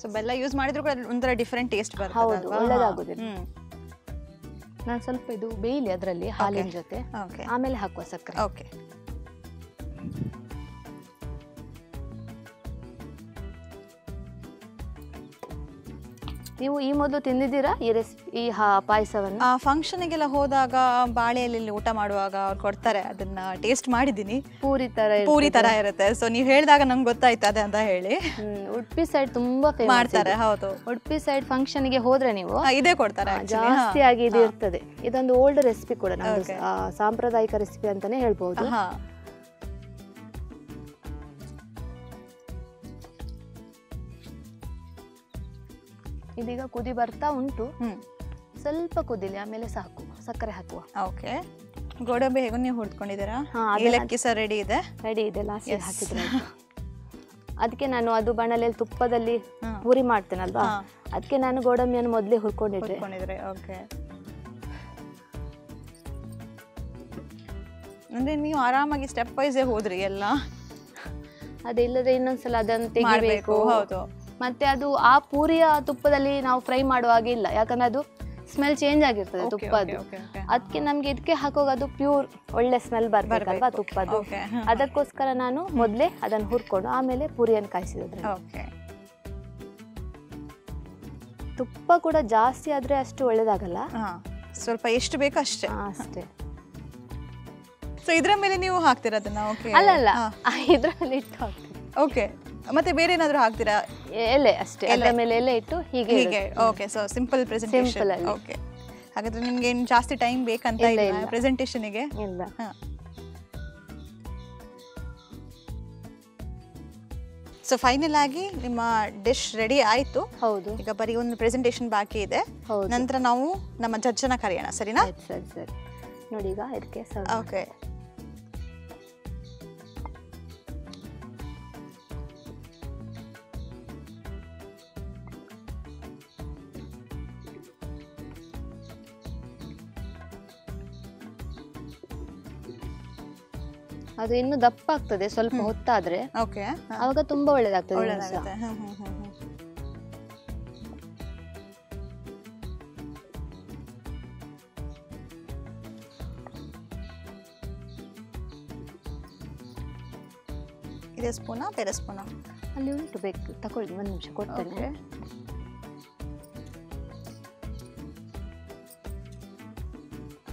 ಸೊ ಬೆಲ್ಲ ಯೂಸ್ ಮಾಡಿದ್ರು ಕೂಡ ಒಂಥರ ಡಿಫ್ರೆಂಟ್ ಟೇಸ್ಟ್ ಬರುತ್ತೆ ಹೌದು, ಒಳ್ಳೆದಾಗೋದಿಲ್ಲ. ನಾನು ಸ್ವಲ್ಪ ಇದು ಬೇಯಲಿ ಅದರಲ್ಲಿ ಹಾಲಿನ ಜೊತೆ. ಆಮೇಲೆ ಹಾಕುವ ಸಕ್ಕರೆ. ಓಕೆ ನೀವು ಈ ಮೊದಲು ತಿಂದಿದ್ದೀರಾ? ಈ ರೆಸಿಪಿ ಈ ಪಾಯಸವನ್ನು? ಆ ಫಂಕ್ಷನ್ಗೆಲ್ಲ ಹೋದಾಗ ಬಾಳೆಯಲ್ಲಿ ಊಟ ಮಾಡುವಾಗ ಅವ್ರು ಕೊಡ್ತಾರೆ. ಅದನ್ನ ಟೇಸ್ಟ್ ಮಾಡಿದ್ದೀನಿ. ಪೂರಿ ತರ ಪೂರಿ ತರ ಇರುತ್ತೆ. ಸೊ ನೀವು ಹೇಳಿದಾಗ ನಂಗೆ ಗೊತ್ತಾಯ್ತು ಅದೇ ಅಂತ ಹೇಳಿ. ಉಡುಪಿ ಸೈಡ್ ತುಂಬಾ ಮಾಡ್ತಾರೆ ಹೌದು. ಉಡುಪಿ ಸೈಡ್ ಫಂಕ್ಷನ್ಗೆ ಹೋದ್ರೆ ನೀವು ಇದೇ ಕೊಡ್ತಾರೆ ಜಾಸ್ತಿ ಆಗಿ ಇದು ಇರ್ತದೆ. ಇದೊಂದು ಓಲ್ಡ್ ರೆಸಿಪಿ ಕೂಡ ಸಾಂಪ್ರದಾಯಿಕ ರೆಸಿಪಿ ಅಂತಾನೆ ಹೇಳ್ಬಹುದು ಇದೀಗ ಕುದಿ ಬರ್ತಾ ಉಂಟು. ಸ್ವಲ್ಪ ಕುದಿಲಿ ಆಮೇಲೆ ಸಾಕು ಸಕ್ಕರೆ ಹಾಕುವ. ಓಕೆ. ಗೋಡಂಬಿ ಹೇಗೂ ನೀವು ಹುಡ್ಕೊಂಡಿದ್ದೀರಾ ಏಲಕ್ಕಿ ಸಹ ರೆಡಿ ಇದೆ? ರೆಡಿ ಇದೆ ಲಾಸ್ಟ್. ಹಾಕಿದ್ರೆ ಅದಕ್ಕೆ ನಾನು ಅದು ಬಾಣಲೆಯಲ್ಲಿ ತುಪ್ಪದಲ್ಲಿ ಪೂರಿ ಮಾಡ್ತೇನಲ್ವಾ. ಅದಕ್ಕೆ ನಾನು ಗೋಡಂಬಿಯನ್ನು ಮೊದಲೇ ಹುರ್ಕೊಂಡಿದ್ದೆ. ಓಕೆ. ಅಂದ್ರೆ ನೀವು ಆರಾಮಾಗಿ ಸ್ಟೆಪ್ ವೈಸೇ ಹೋದ್ರಿ ಎಲ್ಲ? ಅದಿಲ್ಲದೆ ಇನ್ನೊಂದ್ಸಲ ಅದನ್ನು ತೆಗಿಬೇಕು. ಹೌದು. ಮತ್ತೆ ಅದು ಆ ಪೂರಿಯ ತುಪ್ಪದಲ್ಲಿ ನಾವು ಫ್ರೈ ಮಾಡುವಾಗ ಇಲ್ಲ. ಯಾಕಂದ್ರೆ ಅದು ಸ್ಮೆಲ್ ಚೇಂಜ್ ಆಗಿರ್ತದೆ ತುಪ್ಪದ್ದು. ಅದಕ್ಕೆ ನಮ್ಗೆ ಇದಕ್ಕೆ ಹಾಕುವಾಗ ಅದು ಪ್ಯೂರ್ ಒಳ್ಳೆ ಸ್ಮೆಲ್ ಬರ್ಬೇಕಲ್ವಾ ಬರ್ಬೇಕು. ತುಪ್ಪದ್ದು. ಅದಕ್ಕೋಸ್ಕರ ನಾನು ಮೊದಲೇ ಅದನ್ನು ಹುರ್ಕೊಂಡು ಆಮೇಲೆ ಪೂರಿಯನ್ನು ಕಾಯಿಸಿದ್ರೆ ತುಪ್ಪ ಕೂಡ ಜಾಸ್ತಿ ಆದ್ರೆ ಅಷ್ಟು ಒಳ್ಳೇದಾಗಲ್ಲ. ಸ್ವಲ್ಪ ಎಷ್ಟು ಬೇಕು ಅಷ್ಟೇ. ಅಷ್ಟೇ. ಸೊ ಇದರ ಮೇಲೆ ನೀವು ಹಾಕ್ತೀರಾ ಅದನ್ನ? ಓಕೆ ಅಲ್ಲ ಅಲ್ಲ ಇದ್ರಲ್ಲಿ ಇಟ್ಟು ಹಾಕ್ತೀವಿ ಓಕೆ ಮತ್ತೆ ಬೇರೆ ಏನಾದರೂ ಹಾಕ್ತೀರಾ? ಎಲೆ ಅಷ್ಟೇ. ಎಲೆ. ಮೇಲೆ ಎಲೆ ಇಟ್ಟು ಹೀಗೆ ಹೀಗೆ. Okay so simple presentation. Okay ಹಾಗಾದ್ರೆ ನಿಮ್ಗೆ ಏನು ಜಾಸ್ತಿ ಟೈಮ್ ಬೇಕಂತ ಇಲ್ಲ. ಪ್ರೆಸೆಂಟೇಷನ್ಗೆ ಇಲ್ಲ. ಸೊ ಫೈನಲ್ ಆಗಿ ನಿಮ್ಮ ಡಿಶ್ ರೆಡಿ ಆಯ್ತು. ಹೌದು. ಈಗ ಬರೀ ಒಂದು ಪ್ರೆಸೆಂಟೇಷನ್ ಬಾಕಿ ಇದೆ. ನಂತರ ನಾವು ನಮ್ಮ ಜಡ್ಜನ ಕರೆಯೋಣ ಸರಿನಾ? ಸರಿ ಸರಿ. ನೋಡಿ ಈಗ ಇದಕ್ಕೆ ಓಕೆ ಅದು ಇನ್ನು ದಪ್ಪ ಆಗ್ತದೆ ಸ್ವಲ್ಪ ಹೊತ್ತಾದ್ರೆ. ಓಕೆ. ಆವಾಗ ತುಂಬಾ ಒಳ್ಳೇದಾಗ್ತದೆ. ಒಳ್ಳೆದಾಗುತ್ತೆ. ಹ್ಮ್ ಹ್ಮ್ ಹ್ಮ್ ಹ್ಮ್. ಇದೇ ಸ್ಪೂನಾ ಬೇರೆ ಸ್ಪೂನಾ? ಅಲ್ಲಿ ಉಂಟು ಬೇಕು. ತಗೊಳ್ಳಿ ಒಂದು ನಿಮಿಷ ಕೊಡ್ತೇನೆ.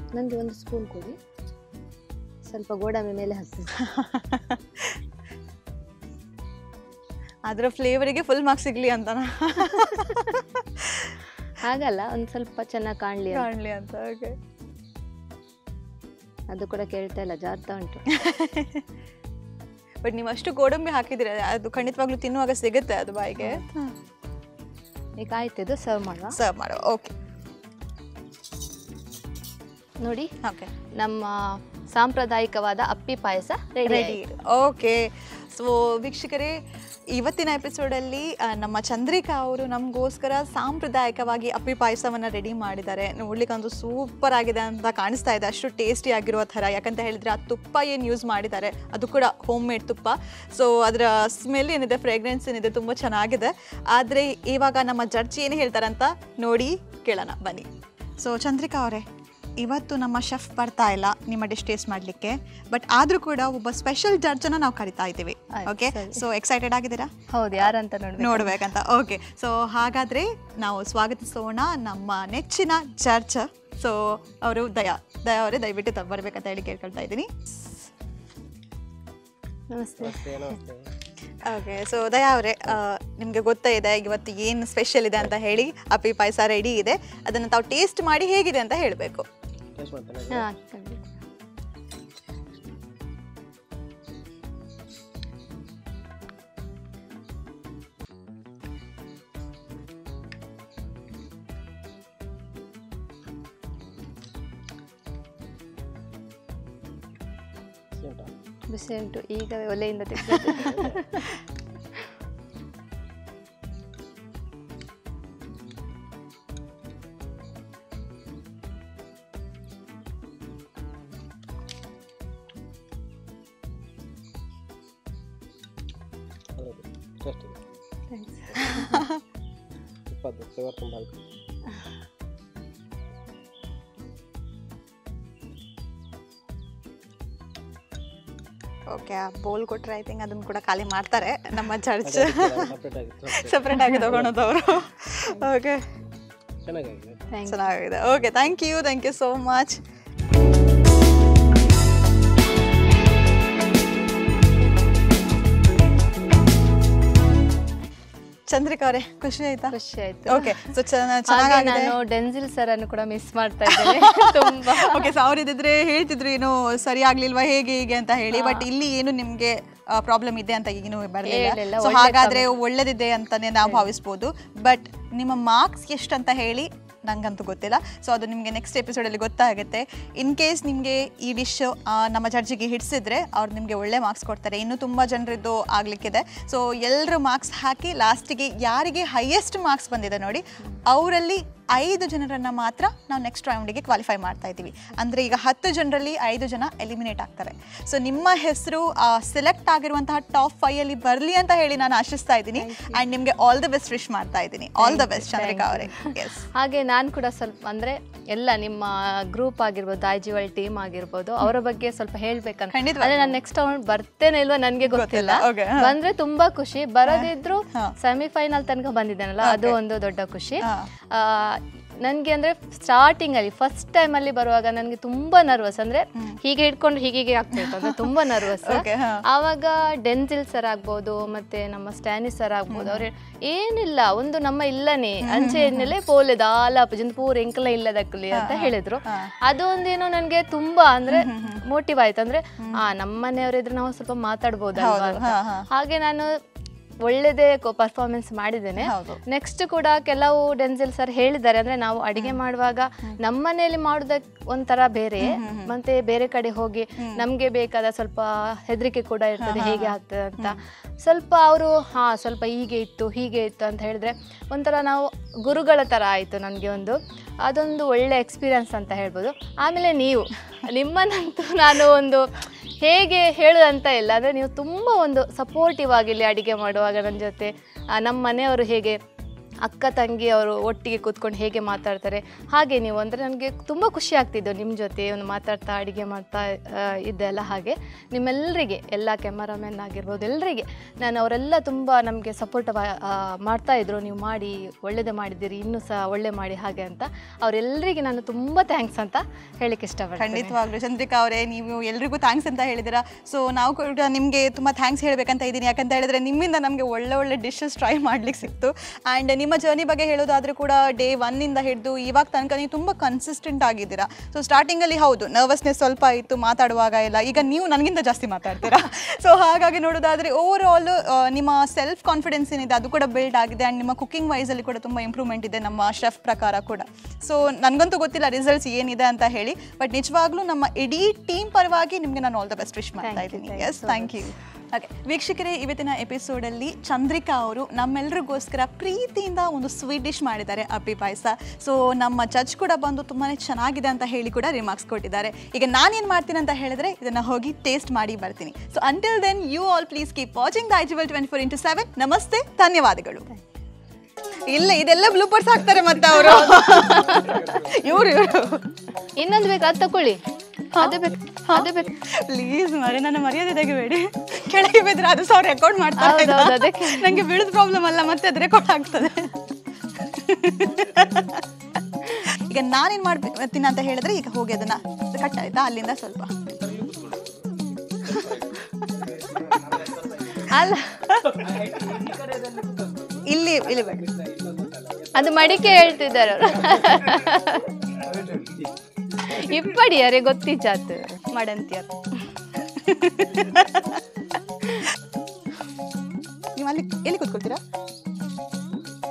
ನಂದು ನನಗೆ ಒಂದು ಸ್ಪೂನ್ ಕೊಡಿ. ಸ್ವಲ್ಪ ಗೋಡಂಬಿ ಮೇಲೆ ಹಾಕ್ತೀನಿ ಅದರ ಫ್ಲೇವರಿಗೆ ಫುಲ್ ಮಾರ್ಕ್ಸ್ ಸಿಗ್ಲಿ ಅಂತನಾ? ಹಾಗಲ್ಲ ಒಂದು ಸ್ವಲ್ಪ ಚೆನ್ನಾಗಿ ಕಾಣಲಿ. ಕಾಣಲಿ ಅಂತ ಓಕೆ ಅದು ಕೂಡ ಕೇಳ್ತಾ ಇಲ್ಲ ಜಾರ್ತಾ ಉಂಟು. ಬಟ್ ನೀವು ಅಷ್ಟು ಗೋಡಂಬಿ ಹಾಕಿದ್ರೆ ಅದು ಖಂಡಿತವಾಗ್ಲೂ ತಿನ್ನುವಾಗ ಸಿಗುತ್ತೆ ಅದು ಬಾಯಿಗೆ? ಈಗ ಆಯ್ತು ಇದು ಸರ್ವ್ ಮಾಡುವ. ಸರ್ವ್ ಮಾಡುವ ಓಕೆ ನೋಡಿ ಓಕೆ ನಮ್ಮ ಸಾಂಪ್ರದಾಯಿಕವಾದ ಅಪ್ಪಿ ಪಾಯಸ ರೆಡಿ ಓಕೆ ಸೊ ವೀಕ್ಷಕರೇ ಇವತ್ತಿನ ಎಪಿಸೋಡಲ್ಲಿ ನಮ್ಮ ಚಂದ್ರಿಕಾ ಅವರು ನಮಗೋಸ್ಕರ ಸಾಂಪ್ರದಾಯಿಕವಾಗಿ ಅಪ್ಪಿ ಪಾಯಸವನ್ನು ರೆಡಿ ಮಾಡಿದ್ದಾರೆ. ನೋಡ್ಲಿಕ್ಕಂತೂ ಸೂಪರ್ ಆಗಿದೆ ಅಂತ ಕಾಣಿಸ್ತಾ ಇದೆ. ಅಷ್ಟು ಟೇಸ್ಟಿ ಆಗಿರುವ ಥರ. ಯಾಕಂತ ಹೇಳಿದ್ರೆ ಆ ತುಪ್ಪ ಏನು ಯೂಸ್ ಮಾಡಿದ್ದಾರೆ ಅದು ಕೂಡ ಹೋಮ್ ಮೇಡ್ ತುಪ್ಪ. ಸೊ ಅದರ ಸ್ಮೆಲ್ ಏನಿದೆ ಫ್ರೇಗ್ರೆನ್ಸ್ ಏನಿದೆ ತುಂಬ ಚೆನ್ನಾಗಿದೆ. ಆದರೆ ಇವಾಗ ನಮ್ಮ ಜಡ್ಜ್ ಏನು ಹೇಳ್ತಾರಂತ ನೋಡಿ ಕೇಳೋಣ ಬನ್ನಿ. ಸೊ ಚಂದ್ರಿಕಾ ಅವರೇ ಇವತ್ತು ನಮ್ಮ ಶೆಫ್ ಬರ್ತಾ ಇಲ್ಲ ನಿಮ್ಮ ಡಿಶ್ ಟೇಸ್ಟ್ ಮಾಡಲಿಕ್ಕೆ. ಬಟ್ ಆದರೂ ಕೂಡ ಒಬ್ಬ ಸ್ಪೆಷಲ್ ಜಡ್ಜನ್ನು ನಾವು ಕರಿತಾ ಇದ್ದೀವಿ. ಓಕೆ. ಸೊ ಎಕ್ಸೈಟೆಡ್ ಆಗಿದ್ದೀರಾ? ಹೌದು ಯಾರಂತ ನೋಡಿ ನೋಡ್ಬೇಕಂತ. ಓಕೆ ಸೊ ಹಾಗಾದ್ರೆ ನಾವು ಸ್ವಾಗತಿಸೋಣ ನಮ್ಮ ನೆಚ್ಚಿನ ಜಡ್ಜ್ ಸೊ ಅವರು ದಯಾ ದಯಾ ಅವರೇ ದಯವಿಟ್ಟು ತ- ಬರ್ಬೇಕಂತ ಹೇಳಿ ಕೇಳ್ಕೊಳ್ತಾ ಇದ್ದೀನಿ. ನಮಸ್ತೆ. ಓಕೆ ಸೊ ದಯಾ ಅವರೇ ನಿಮಗೆ ಗೊತ್ತೇ ಇದೆ ಇವತ್ತು ಏನು ಸ್ಪೆಷಲ್ ಇದೆ ಅಂತ ಹೇಳಿ ಅಪ್ಪಿ ಪಾಯಸ ರೆಡಿ ಇದೆ. ಅದನ್ನು ತಾವು ಟೇಸ್ಟ್ ಮಾಡಿ ಹೇಗಿದೆ ಅಂತ ಹೇಳಬೇಕು. ಹಾ, ಖಂಡಿತ. ಬಿಸಿ ಉಂಟು ಈಗ ಒಲೆಯಿಂದ ತೆಗೆದು ಓಕೆ ಆ ಬೋಲ್ ಕೊಟ್ರೆ ಐ ಥಿಂಕ್ ಅದನ್ನು ಕೂಡ ಖಾಲಿ ಮಾಡ್ತಾರೆ ನಮ್ಮ ಚರ್ಚ್ ಸಪ್ರೇಟ್ ಆಗಿ ತಗೊಳೋದು ಅವರು. ಓಕೆ ಚೆನ್ನಾಗಿದೆ. Okay thank you thank you so much Chandrika ಅವರೇ ಖುಷಿ ಆಯ್ತಾ? ಖುಷಿ ಆಯ್ತು. ಓಕೆ ಸೊ ಚೆನ್ನಾಗಿ ನಾನು ಡೆನ್ಸಿಲ್ ಸರ್ ಅನ್ನು ಕೂಡ ಮಿಸ್ ಮಾಡ್ತಾ ಇದ್ದೇನೆ. ತುಂಬಾ. ಓಕೆ ಸೊ ಅವ್ರಿದ್ರೆ ಹೇಳ್ತಿದ್ರು ಏನು ಸರಿ ಆಗ್ಲಿಲ್ವಾ ಹೇಗೆ ಹೀಗೆ ಅಂತ ಹೇಳಿ ಬಟ್ ಇಲ್ಲಿ ಏನು ನಿಮ್ಗೆ ಪ್ರಾಬ್ಲಮ್ ಇದೆ ಅಂತ ಹೇಳಿಲ್ಲ, ಬರಲಿಲ್ಲ ಸೊ ಹಾಗಾದ್ರೆ ಒಳ್ಳೇದಿದೆ ಅಂತಾನೆ ನಾವು ಭಾವಿಸ್ಬೋದು. ಬಟ್ ನಿಮ್ಮ ಮಾರ್ಕ್ಸ್ ಎಷ್ಟು ಅಂತ ಹೇಳಿ ನಂಗಂತೂ ಗೊತ್ತಿಲ್ಲ. ಸೊ ಅದು ನಿಮಗೆ ನೆಕ್ಸ್ಟ್ ಎಪಿಸೋಡಲ್ಲಿ ಗೊತ್ತಾಗುತ್ತೆ. ಇನ್ ಕೇಸ್ ನಿಮಗೆ ಈ ಡಿಶ್ ನಮ್ಮ ಜಡ್ಜಿಗೆ ಹಿಡಿಸಿದ್ರೆ ಅವ್ರು ನಿಮಗೆ ಒಳ್ಳೆ ಮಾರ್ಕ್ಸ್ ಕೊಡ್ತಾರೆ. ಇನ್ನೂ ತುಂಬ ಜನರಿದ್ದು ಆಗಲಿಕ್ಕಿದೆ. ಸೊ ಎಲ್ಲರೂ ಮಾರ್ಕ್ಸ್ ಹಾಕಿ ಲಾಸ್ಟಿಗೆ ಯಾರಿಗೆ ಹೈಯೆಸ್ಟ್ ಮಾರ್ಕ್ಸ್ ಬಂದಿದೆ ನೋಡಿ, ಅವರಲ್ಲಿ ಐದು ಜನರನ್ನು ಮಾತ್ರ ನಾವು ನೆಕ್ಸ್ಟ್ ರೌಂಡಿಗೆ ಕ್ವಾಲಿಫೈ ಮಾಡ್ತಾ ಇದ್ದೀವಿ. ಅಂದರೆ ಈಗ ಹತ್ತು ಜನರಲ್ಲಿ ಐದು ಜನ ಎಲಿಮಿನೇಟ್ ಆಗ್ತಾರೆ. ಸೊ ನಿಮ್ಮ ಹೆಸರು ಸೆಲೆಕ್ಟ್ ಆಗಿರುವಂತಹ ಟಾಪ್ ಫೈಯಲ್ಲಿ ಬರಲಿ ಅಂತ ಹೇಳಿ ನಾನು ಆಶಿಸ್ತಾ ಇದ್ದೀನಿ. ಆ್ಯಂಡ್ ನಿಮಗೆ ಆಲ್ ದ ಬೆಸ್ಟ್ ವಿಶ್ ಮಾಡ್ತಾ ಇದ್ದೀನಿ. ಆಲ್ ದ ಬೆಸ್ಟ್ ಚಂದ್ರಿಕಾ ಅವರೇ. ಎಸ್ ಹಾಗೆ ನಾನು ಕೂಡ ಸ್ವಲ್ಪ ಅಂದ್ರೆ ಎಲ್ಲ ನಿಮ್ಮ ಗ್ರೂಪ್ ಆಗಿರ್ಬೋದು ಐಜಿವಲ್ ಟೀಮ್ ಆಗಿರ್ಬೋದು ಅವರ ಬಗ್ಗೆ ಸ್ವಲ್ಪ ಹೇಳ್ಬೇಕಂತ. ಅಂದರೆ ನಾನು ನೆಕ್ಸ್ಟ್ ರೌಂಡ್ ಬರ್ತೇನೆ ಇಲ್ವಾ ನನಗೆ ಗೊತ್ತಿಲ್ಲ. ಬಂದ್ರೆ ತುಂಬಾ ಖುಷಿ. ಬರದಿದ್ರು. ಸೆಮಿಫೈನಲ್ ತನಕ ಬಂದಿದ್ದೇನಲ್ಲ ಅದು ಒಂದು ದೊಡ್ಡ ಖುಷಿ. ನನ್ಗೆ ಅಂದ್ರೆ ಸ್ಟಾರ್ಟಿಂಗಲ್ಲಿ ಫಸ್ಟ್ ಟೈಮ್ ಅಲ್ಲಿ ಬರುವಾಗ ನನಗೆ ತುಂಬಾ ನರ್ವಸ್ ಅಂದ್ರೆ ಹೀಗೆ ಹಿಡ್ಕೊಂಡು ಹೀಗೆ ಹೀಗೆ ಆಗ್ತಿತ್ತು ಅಂದ್ರೆ ತುಂಬಾ ನರ್ವಸ್. ಆವಾಗ ಡೆನ್ಸಿಲ್ ಸರ್ ಆಗ್ಬೋದು ಮತ್ತೆ ನಮ್ಮ ಸ್ಟ್ಯಾನಿಸ್ ಸರ್ ಆಗ್ಬೋದು ಅವ್ರು ಏನಿಲ್ಲ ಒಂದು ನಮ್ಮ ಇಲ್ಲನೇ ಅಂಚೆ ಎಣ್ಣೆಲೆ ಪೋಲೆ ದಾಲ ಪೂಜನ್ ಪೂರ್ ಎಂಕಲ ಇಲ್ಲದಕ್ಕಲಿ ಅಂತ ಹೇಳಿದ್ರು. ಅದು ಒಂದೇನೋ ನನ್ಗೆ ತುಂಬಾ ಅಂದ್ರೆ ಮೋಟಿವ್ ಆಯ್ತು ಅಂದ್ರೆ ಆ ನಮ್ಮನೆಯವರಿದ್ರೆ ನಾವು ಸ್ವಲ್ಪ ಮಾತಾಡ್ಬೋದು. ಹಾಗೆ ನಾನು ಒಳ್ಳೆದೇ ಪರ್ಫಾರ್ಮೆನ್ಸ್ ಮಾಡಿದ್ದೇನೆ. ನೆಕ್ಸ್ಟ್ ಕೂಡ ಕೆಲವು ಡೆನ್ಸಿಲ್ ಸರ್ ಹೇಳಿದ್ದಾರೆ ಅಂದ್ರೆ ನಾವು ಅಡಿಗೆ ಮಾಡುವಾಗ ನಮ್ಮ ಮನೆಯಲ್ಲಿ ಮಾಡೋದಕ್ಕೆ ಒಂಥರ ಬೇರೆ. ಮತ್ತೆ ಬೇರೆ ಕಡೆ ಹೋಗಿ ನಮ್ಗೆ ಬೇಕಾದ ಸ್ವಲ್ಪ ಹೆದರಿಕೆ ಕೂಡ ಇರ್ತದೆ ಹೇಗೆ ಆಗ್ತದೆ ಅಂತ. ಸ್ವಲ್ಪ ಅವರು ಹಾ ಸ್ವಲ್ಪ ಹೀಗೆ ಇತ್ತು ಹೀಗೆ ಇತ್ತು ಅಂತ ಹೇಳಿದ್ರೆ ಒಂಥರ ನಾವು ಗುರುಗಳ ತರ ಆಯ್ತು ನನಗೆ ಒಂದು. ಅದೊಂದು ಒಳ್ಳೆ ಎಕ್ಸ್ಪೀರಿಯನ್ಸ್ ಅಂತ ಹೇಳ್ಬೋದು. ಆಮೇಲೆ ನೀವು ನಿಮ್ಮನ್ನಂತೂ ನಾನು ಒಂದು ಹೇಗೆ ಹೇಳೋದಂತ ಇಲ್ಲ ಅಂದರೆ ನೀವು ತುಂಬ ಒಂದು ಸಪೋರ್ಟಿವ್ ಆಗಿ ಇಲ್ಲಿ ಅಡಿಗೆ ಮಾಡುವಾಗ ನನ್ನ ಜೊತೆ ನಮ್ಮ ಮನೆಯವರು ಹೇಗೆ ಅಕ್ಕ ತಂಗಿ ಅವರು ಒಟ್ಟಿಗೆ ಕೂತ್ಕೊಂಡು ಹೇಗೆ ಮಾತಾಡ್ತಾರೆ, ಹಾಗೆ ನೀವು ಅಂದರೆ ನನಗೆ ತುಂಬ ಖುಷಿ ಆಗ್ತಿದ್ದು ನಿಮ್ಮ ಜೊತೆ ಒಂದು ಮಾತಾಡ್ತಾ, ಅಡುಗೆ ಮಾಡ್ತಾ ಇದ್ದೆಲ್ಲ ಹಾಗೆ. ನಿಮ್ಮೆಲ್ಲರಿಗೆ ಎಲ್ಲ ಕ್ಯಾಮರಾಮ್ಯಾನ್ ಆಗಿರ್ಬೋದು ಎಲ್ಲರಿಗೆ ನಾನು ಅವರೆಲ್ಲ ತುಂಬ ನಮಗೆ ಸಪೋರ್ಟ್ ಮಾಡ್ತಾ ಇದ್ರು. ನೀವು ಮಾಡಿ ಒಳ್ಳೆಯದೇ ಮಾಡಿದ್ದೀರಿ, ಇನ್ನೂ ಸಹ ಒಳ್ಳೆ ಮಾಡಿ ಹಾಗೆ ಅಂತ. ಅವರೆಲ್ಲರಿಗೆ ನಾನು ತುಂಬ ಥ್ಯಾಂಕ್ಸ್ ಅಂತ ಹೇಳಕ್ಕೆ ಇಷ್ಟಪಡ್ತೀನಿ. ಖಂಡಿತವಾಗ್ಲೂ. ಚಂದ್ರಿಕಾ ಅವರೇ, ನೀವು ಎಲ್ರಿಗೂ ಥ್ಯಾಂಕ್ಸ್ ಅಂತ ಹೇಳಿದ್ದೀರಾ. ಸೊ ನಾವು ಕೂಡ ನಿಮಗೆ ತುಂಬ ಥ್ಯಾಂಕ್ಸ್ ಹೇಳಬೇಕಂತ ಇದ್ದೀನಿ. ಯಾಕಂತ ಹೇಳಿದ್ರೆ ನಿಮ್ಮಿಂದ ನಮಗೆ ಒಳ್ಳೆ ಒಳ್ಳೆ ಡಿಶಸ್ ಟ್ರೈ ಮಾಡ್ಲಿಕ್ಕೆ ಸಿಕ್ತು. ಆ್ಯಂಡ್ ನಿಮ್ಮ ಜರ್ನಿ ಬಗ್ಗೆ ಹೇಳೋದಾದ್ರೆ ಕೂಡ ಡೇ ಒನ್ನಿಂದ ಹಿಡಿದು ಇವಾಗ ತನಕ ನೀವು ತುಂಬಾ ಕನ್ಸಿಸ್ಟೆಂಟ್ ಆಗಿದ್ದೀರಾ. ಸೊ ಸ್ಟಾರ್ಟಿಂಗಲ್ಲಿ ಹೌದು ನರ್ವಸ್ನೆಸ್ ಸ್ವಲ್ಪ ಇತ್ತು ಮಾತಾಡುವಾಗ ಎಲ್ಲ ಈಗ ನೀವು ನನಗಿಂತ ಜಾಸ್ತಿ ಮಾತಾಡ್ತೀರಾ. ಸೊ ಹಾಗಾಗಿ ನೋಡೋದಾದ್ರೆ ಓವರ್ ಆಲ್ ನಿಮ್ಮ ಸೆಲ್ಫ್ ಕಾನ್ಫಿಡೆನ್ಸ್ ಏನಿದೆ ಅದು ಕೂಡ ಬಿಲ್ಡ್ ಆಗಿದೆ ಅಂಡ್ ನಿಮ್ಮ ಕುಕಿಂಗ್ ವೈಸಲ್ಲಿ ಕೂಡ ತುಂಬಾ ಇಂಪ್ರೂವ್ಮೆಂಟ್ ಇದೆ ನಮ್ಮ ಶೆಫ್ ಪ್ರಕಾರ ಕೂಡ. ಸೊ ನನಗಂತೂ ಗೊತ್ತಿಲ್ಲ ರಿಸಲ್ಟ್ಸ್ ಏನಿದೆ ಅಂತ ಹೇಳಿ ಬಟ್ ನಿಜವಾಗ್ಲೂ ನಮ್ಮ ಇಡೀ ಟೀಮ್ ಪರವಾಗಿ ನಿಮಗೆ ನಾನು ಆಲ್ ದ ಬೆಸ್ಟ್ ವಿಶ್ ಮಾಡ್ತಾ ಇದ್ದೀನಿ. ಎಸ್ ಥ್ಯಾಂಕ್ ಯು ಓಕೆ ವೀಕ್ಷಕರೇ, ಇವತ್ತಿನ ಎಪಿಸೋಡಲ್ಲಿ ಚಂದ್ರಿಕಾ ಅವರು ನಮ್ಮೆಲ್ಲರಿಗೋಸ್ಕರ ಪ್ರೀತಿಯಿಂದ ಒಂದು ಸ್ವೀಟ್ ಡಿಶ್ ಮಾಡಿದ್ದಾರೆ, ಅಪ್ಪಿ ಪಾಯಸ. ಸೊ ನಮ್ಮ ಜಜ್ ಕೂಡ ಬಂದು ತುಂಬಾ ಚೆನ್ನಾಗಿದೆ ಅಂತ ಹೇಳಿ ಕೂಡ ರಿಮಾರ್ಕ್ಸ್ ಕೊಟ್ಟಿದ್ದಾರೆ. ಈಗ ನಾನೇನು ಮಾಡ್ತೀನಿ ಅಂತ ಹೇಳಿದ್ರೆ ಇದನ್ನು ಹೋಗಿ ಟೇಸ್ಟ್ ಮಾಡಿ ಬರ್ತೀನಿ. So until then you all please keep watching the Daijiworld twenty four into seven ನಮಸ್ತೆ, ಧನ್ಯವಾದಗಳು. ಇಲ್ಲ, ಇದೆಲ್ಲ ಬ್ಲೂಪರ್ಸ್ ಹಾಕ್ತಾರೆ ಮತ್ತೆ ಅವರು. ಇವರು ಇನ್ನೊಂದು ಬೇಕಾದ ತಕೊಳ್ಳಿ. ಅದೇ ಬೇಕು ಅದೇ ಬೇಕು. ಪ್ಲೀಸ್ ಮರಿ ನನ್ನ ಮರ್ಯಾದೆ ತೆಗಿಬೇಡಿ ಕೆಳಗೆ ಬಿದ್ರೆ ಅದು ಸಾವಿರ ರೆಕಾರ್ಡ್ ಮಾಡ್ತಾರೆ ಅದಕ್ಕೆ. ನನಗೆ ಬೀಳದ ಪ್ರಾಬ್ಲಮ್ ಅಲ್ಲ ಮತ್ತೆ ಅದು ರೆಕಾರ್ಡ್ ಆಗ್ತದೆ ಈಗ ನಾನೇನ್ ಮಾಡ್ತೀನಿ ಅಂತ ಹೇಳಿದ್ರೆ ಈಗ ಹೋಗಿ ಅದನ್ನ ಕಟ್ ಆಯ್ತಾ? ಅಲ್ಲಿಂದ ಸ್ವಲ್ಪ. ಅಲ್ಲ. ಇಲ್ಲಿ ಇಲ್ಲಿ ಬೇಡ. ಅದು ಮಡಿಕೆ ಹೇಳ್ತಿದ್ದಾರೆ ಅವರು. ಇಪ್ಪಡಿ ಅರೆ ಗೊತ್ತಿಚ್ಚಾತು ಅದು ನೀವು ಅಲ್ಲಿ ಎಲ್ಲಿ ಕೂತ್ಕೊಳ್ತೀರಾ?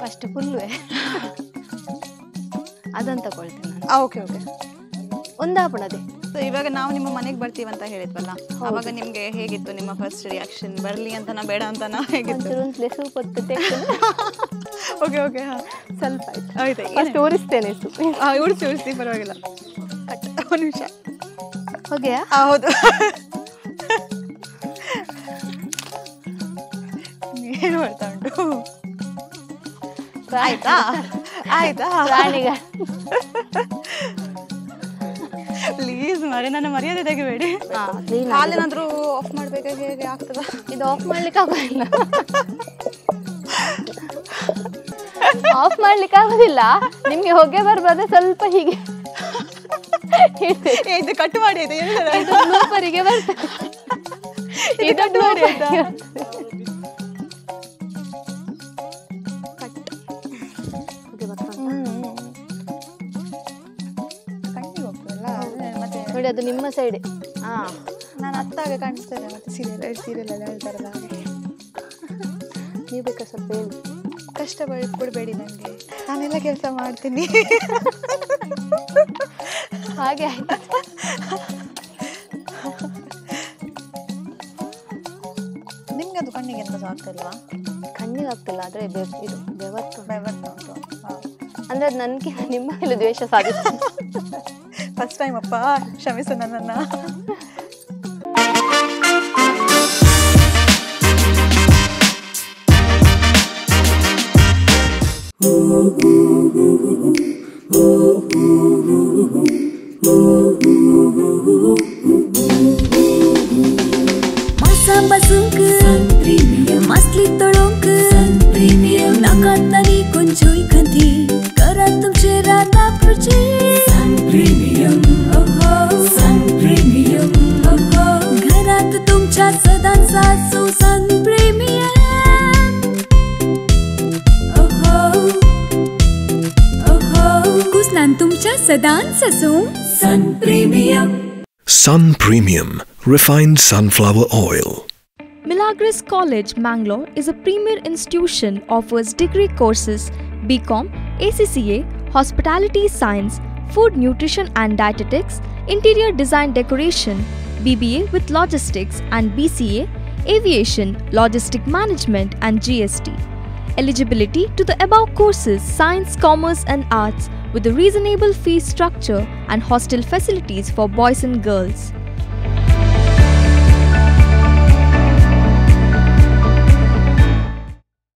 ಫಸ್ಟ್ ಫುಲ್ಲುವೆ ಅದನ್ನು ತಗೊಳ್ತೀನಿ ನಾನು. ಓಕೆ ಓಕೆ ಒಂದಾಪಣದೆ. ಅದೇ ಸೊ ಇವಾಗ ನಾವು ನಿಮ್ಮ ಮನೆಗೆ ಬರ್ತೀವಿ ಅಂತ ಹೇಳಿದ್ವಲ್ಲ ಅವಾಗ ನಿಮಗೆ ಹೇಗಿತ್ತು ನಿಮ್ಮ ಫಸ್ಟ್ ರಿಯಾಕ್ಷನ್ ಬರಲಿ ಅಂತನಾ ಬೇಡ ಅಂತನಾ ಹೇಗಿತ್ತು? ಓಕೆ ಓಕೆ ಹಾಂ. ಸ್ವಲ್ಪ ಆಯ್ತು. ಆಯ್ತು ಇಷ್ಟು ಉಳಿಸಿ ಉಳಿಸಿ ಪರವಾಗಿಲ್ಲ. ನಿಮಿಷ ಹೋಗ್ಯಾ ಹೌದು. ಏನು ಮಾಡ್ತಾ ಉಂಟು? ಆಯ್ತಾ? ಆಯ್ತಾ? ಪ್ರಾಣಿಗ. ಪ್ಲೀಸ್ ಮರಿ ನನ್ನ ಮರ್ಯಾದೆ ತೆಗಿಬೇಡಿ. ಹಾಲೇನಾದ್ರೂ ಆಫ್ ಮಾಡ್ಬೇಕಾಗಿ ಹೇಗೆ ಆಗ್ತದ? ಇದು ಆಫ್ ಮಾಡ್ಲಿಕ್ಕೆ ಆಗೋದಿಲ್ಲ. ಆಫ್ ಮಾಡ್ಲಿಕ್ಕೆ ಆಗೋದಿಲ್ಲ. ನಿಮ್ಗೆ ಹೊಗೆ ಬರ್ಬಾರ್ದು ಸ್ವಲ್ಪ ಹೀಗೆ. ಇದು ಕಟ್ ಮಾಡಿ ಆಯ್ತಾ? ಬ್ಲೂಪರಿಗೆ ಬರ್ತದೆ. ಇದು ಕಟ್ ಮಾಡಿ ಆಯ್ತಾ? ನೋಡಿ ಅದು ನಿಮ್ಮ ಸೈಡ್ ಹಾ. ನಾನು ಅತ್ತಾಗ ಕಾಣಿಸ್ತೇನೆ ಮತ್ತೆ ಸೀರಿಯಲ್ ಸೀರಿಯಲ್ ಎಲ್ಲ ಹೇಳ್ತಾರಲ್ಲ. ನೀವು ಬೇಕಾ ಸ್ವಲ್ಪ ಹೇಳಿ. ಕಷ್ಟ ಕೊಡಬೇಡಿ ನನಗೆ ನಾನೆಲ್ಲ ಕೆಲಸ ಮಾಡ್ತೀನಿ. ಹಾಗೆ ಆಯ್ತು. ನಿಮ್ಗೆ ಅದು ಕಣ್ಣಿಗೆ ಎಂತ ಆಗ್ತಿಲ್ವಾ ಕಣ್ಣಿಗೆ ಆಗ್ತಿಲ್ಲ ಆದ್ರೆ ಇದು ಬೆವತ್ತು. ಬೆವತ್ತು ಉಂಟು. ಅಂದ್ರೆ ಅದು ನನಗೆ ನಿಮ್ಮ ಮೇಲೆ ದ್ವೇಷ ಸಾಧಿಸ್ತು. ಫಸ್ಟ್ ಟೈಮ್ ಅಪ್ಪ ಕ್ಷಮಿಸು ನನ್ನನ್ನು. Refined Sunflower Oil. Milagros College, Mangalore is a premier institution offers degree courses BCom, ACCA, Hospitality Science, Food Nutrition and Dietetics, Interior Design Decoration, BBA with Logistics and BCA, Aviation, Logistic Management and GST. Eligibility to the above courses Science, Commerce and Arts with a reasonable fee structure and hostel facilities for boys and girls.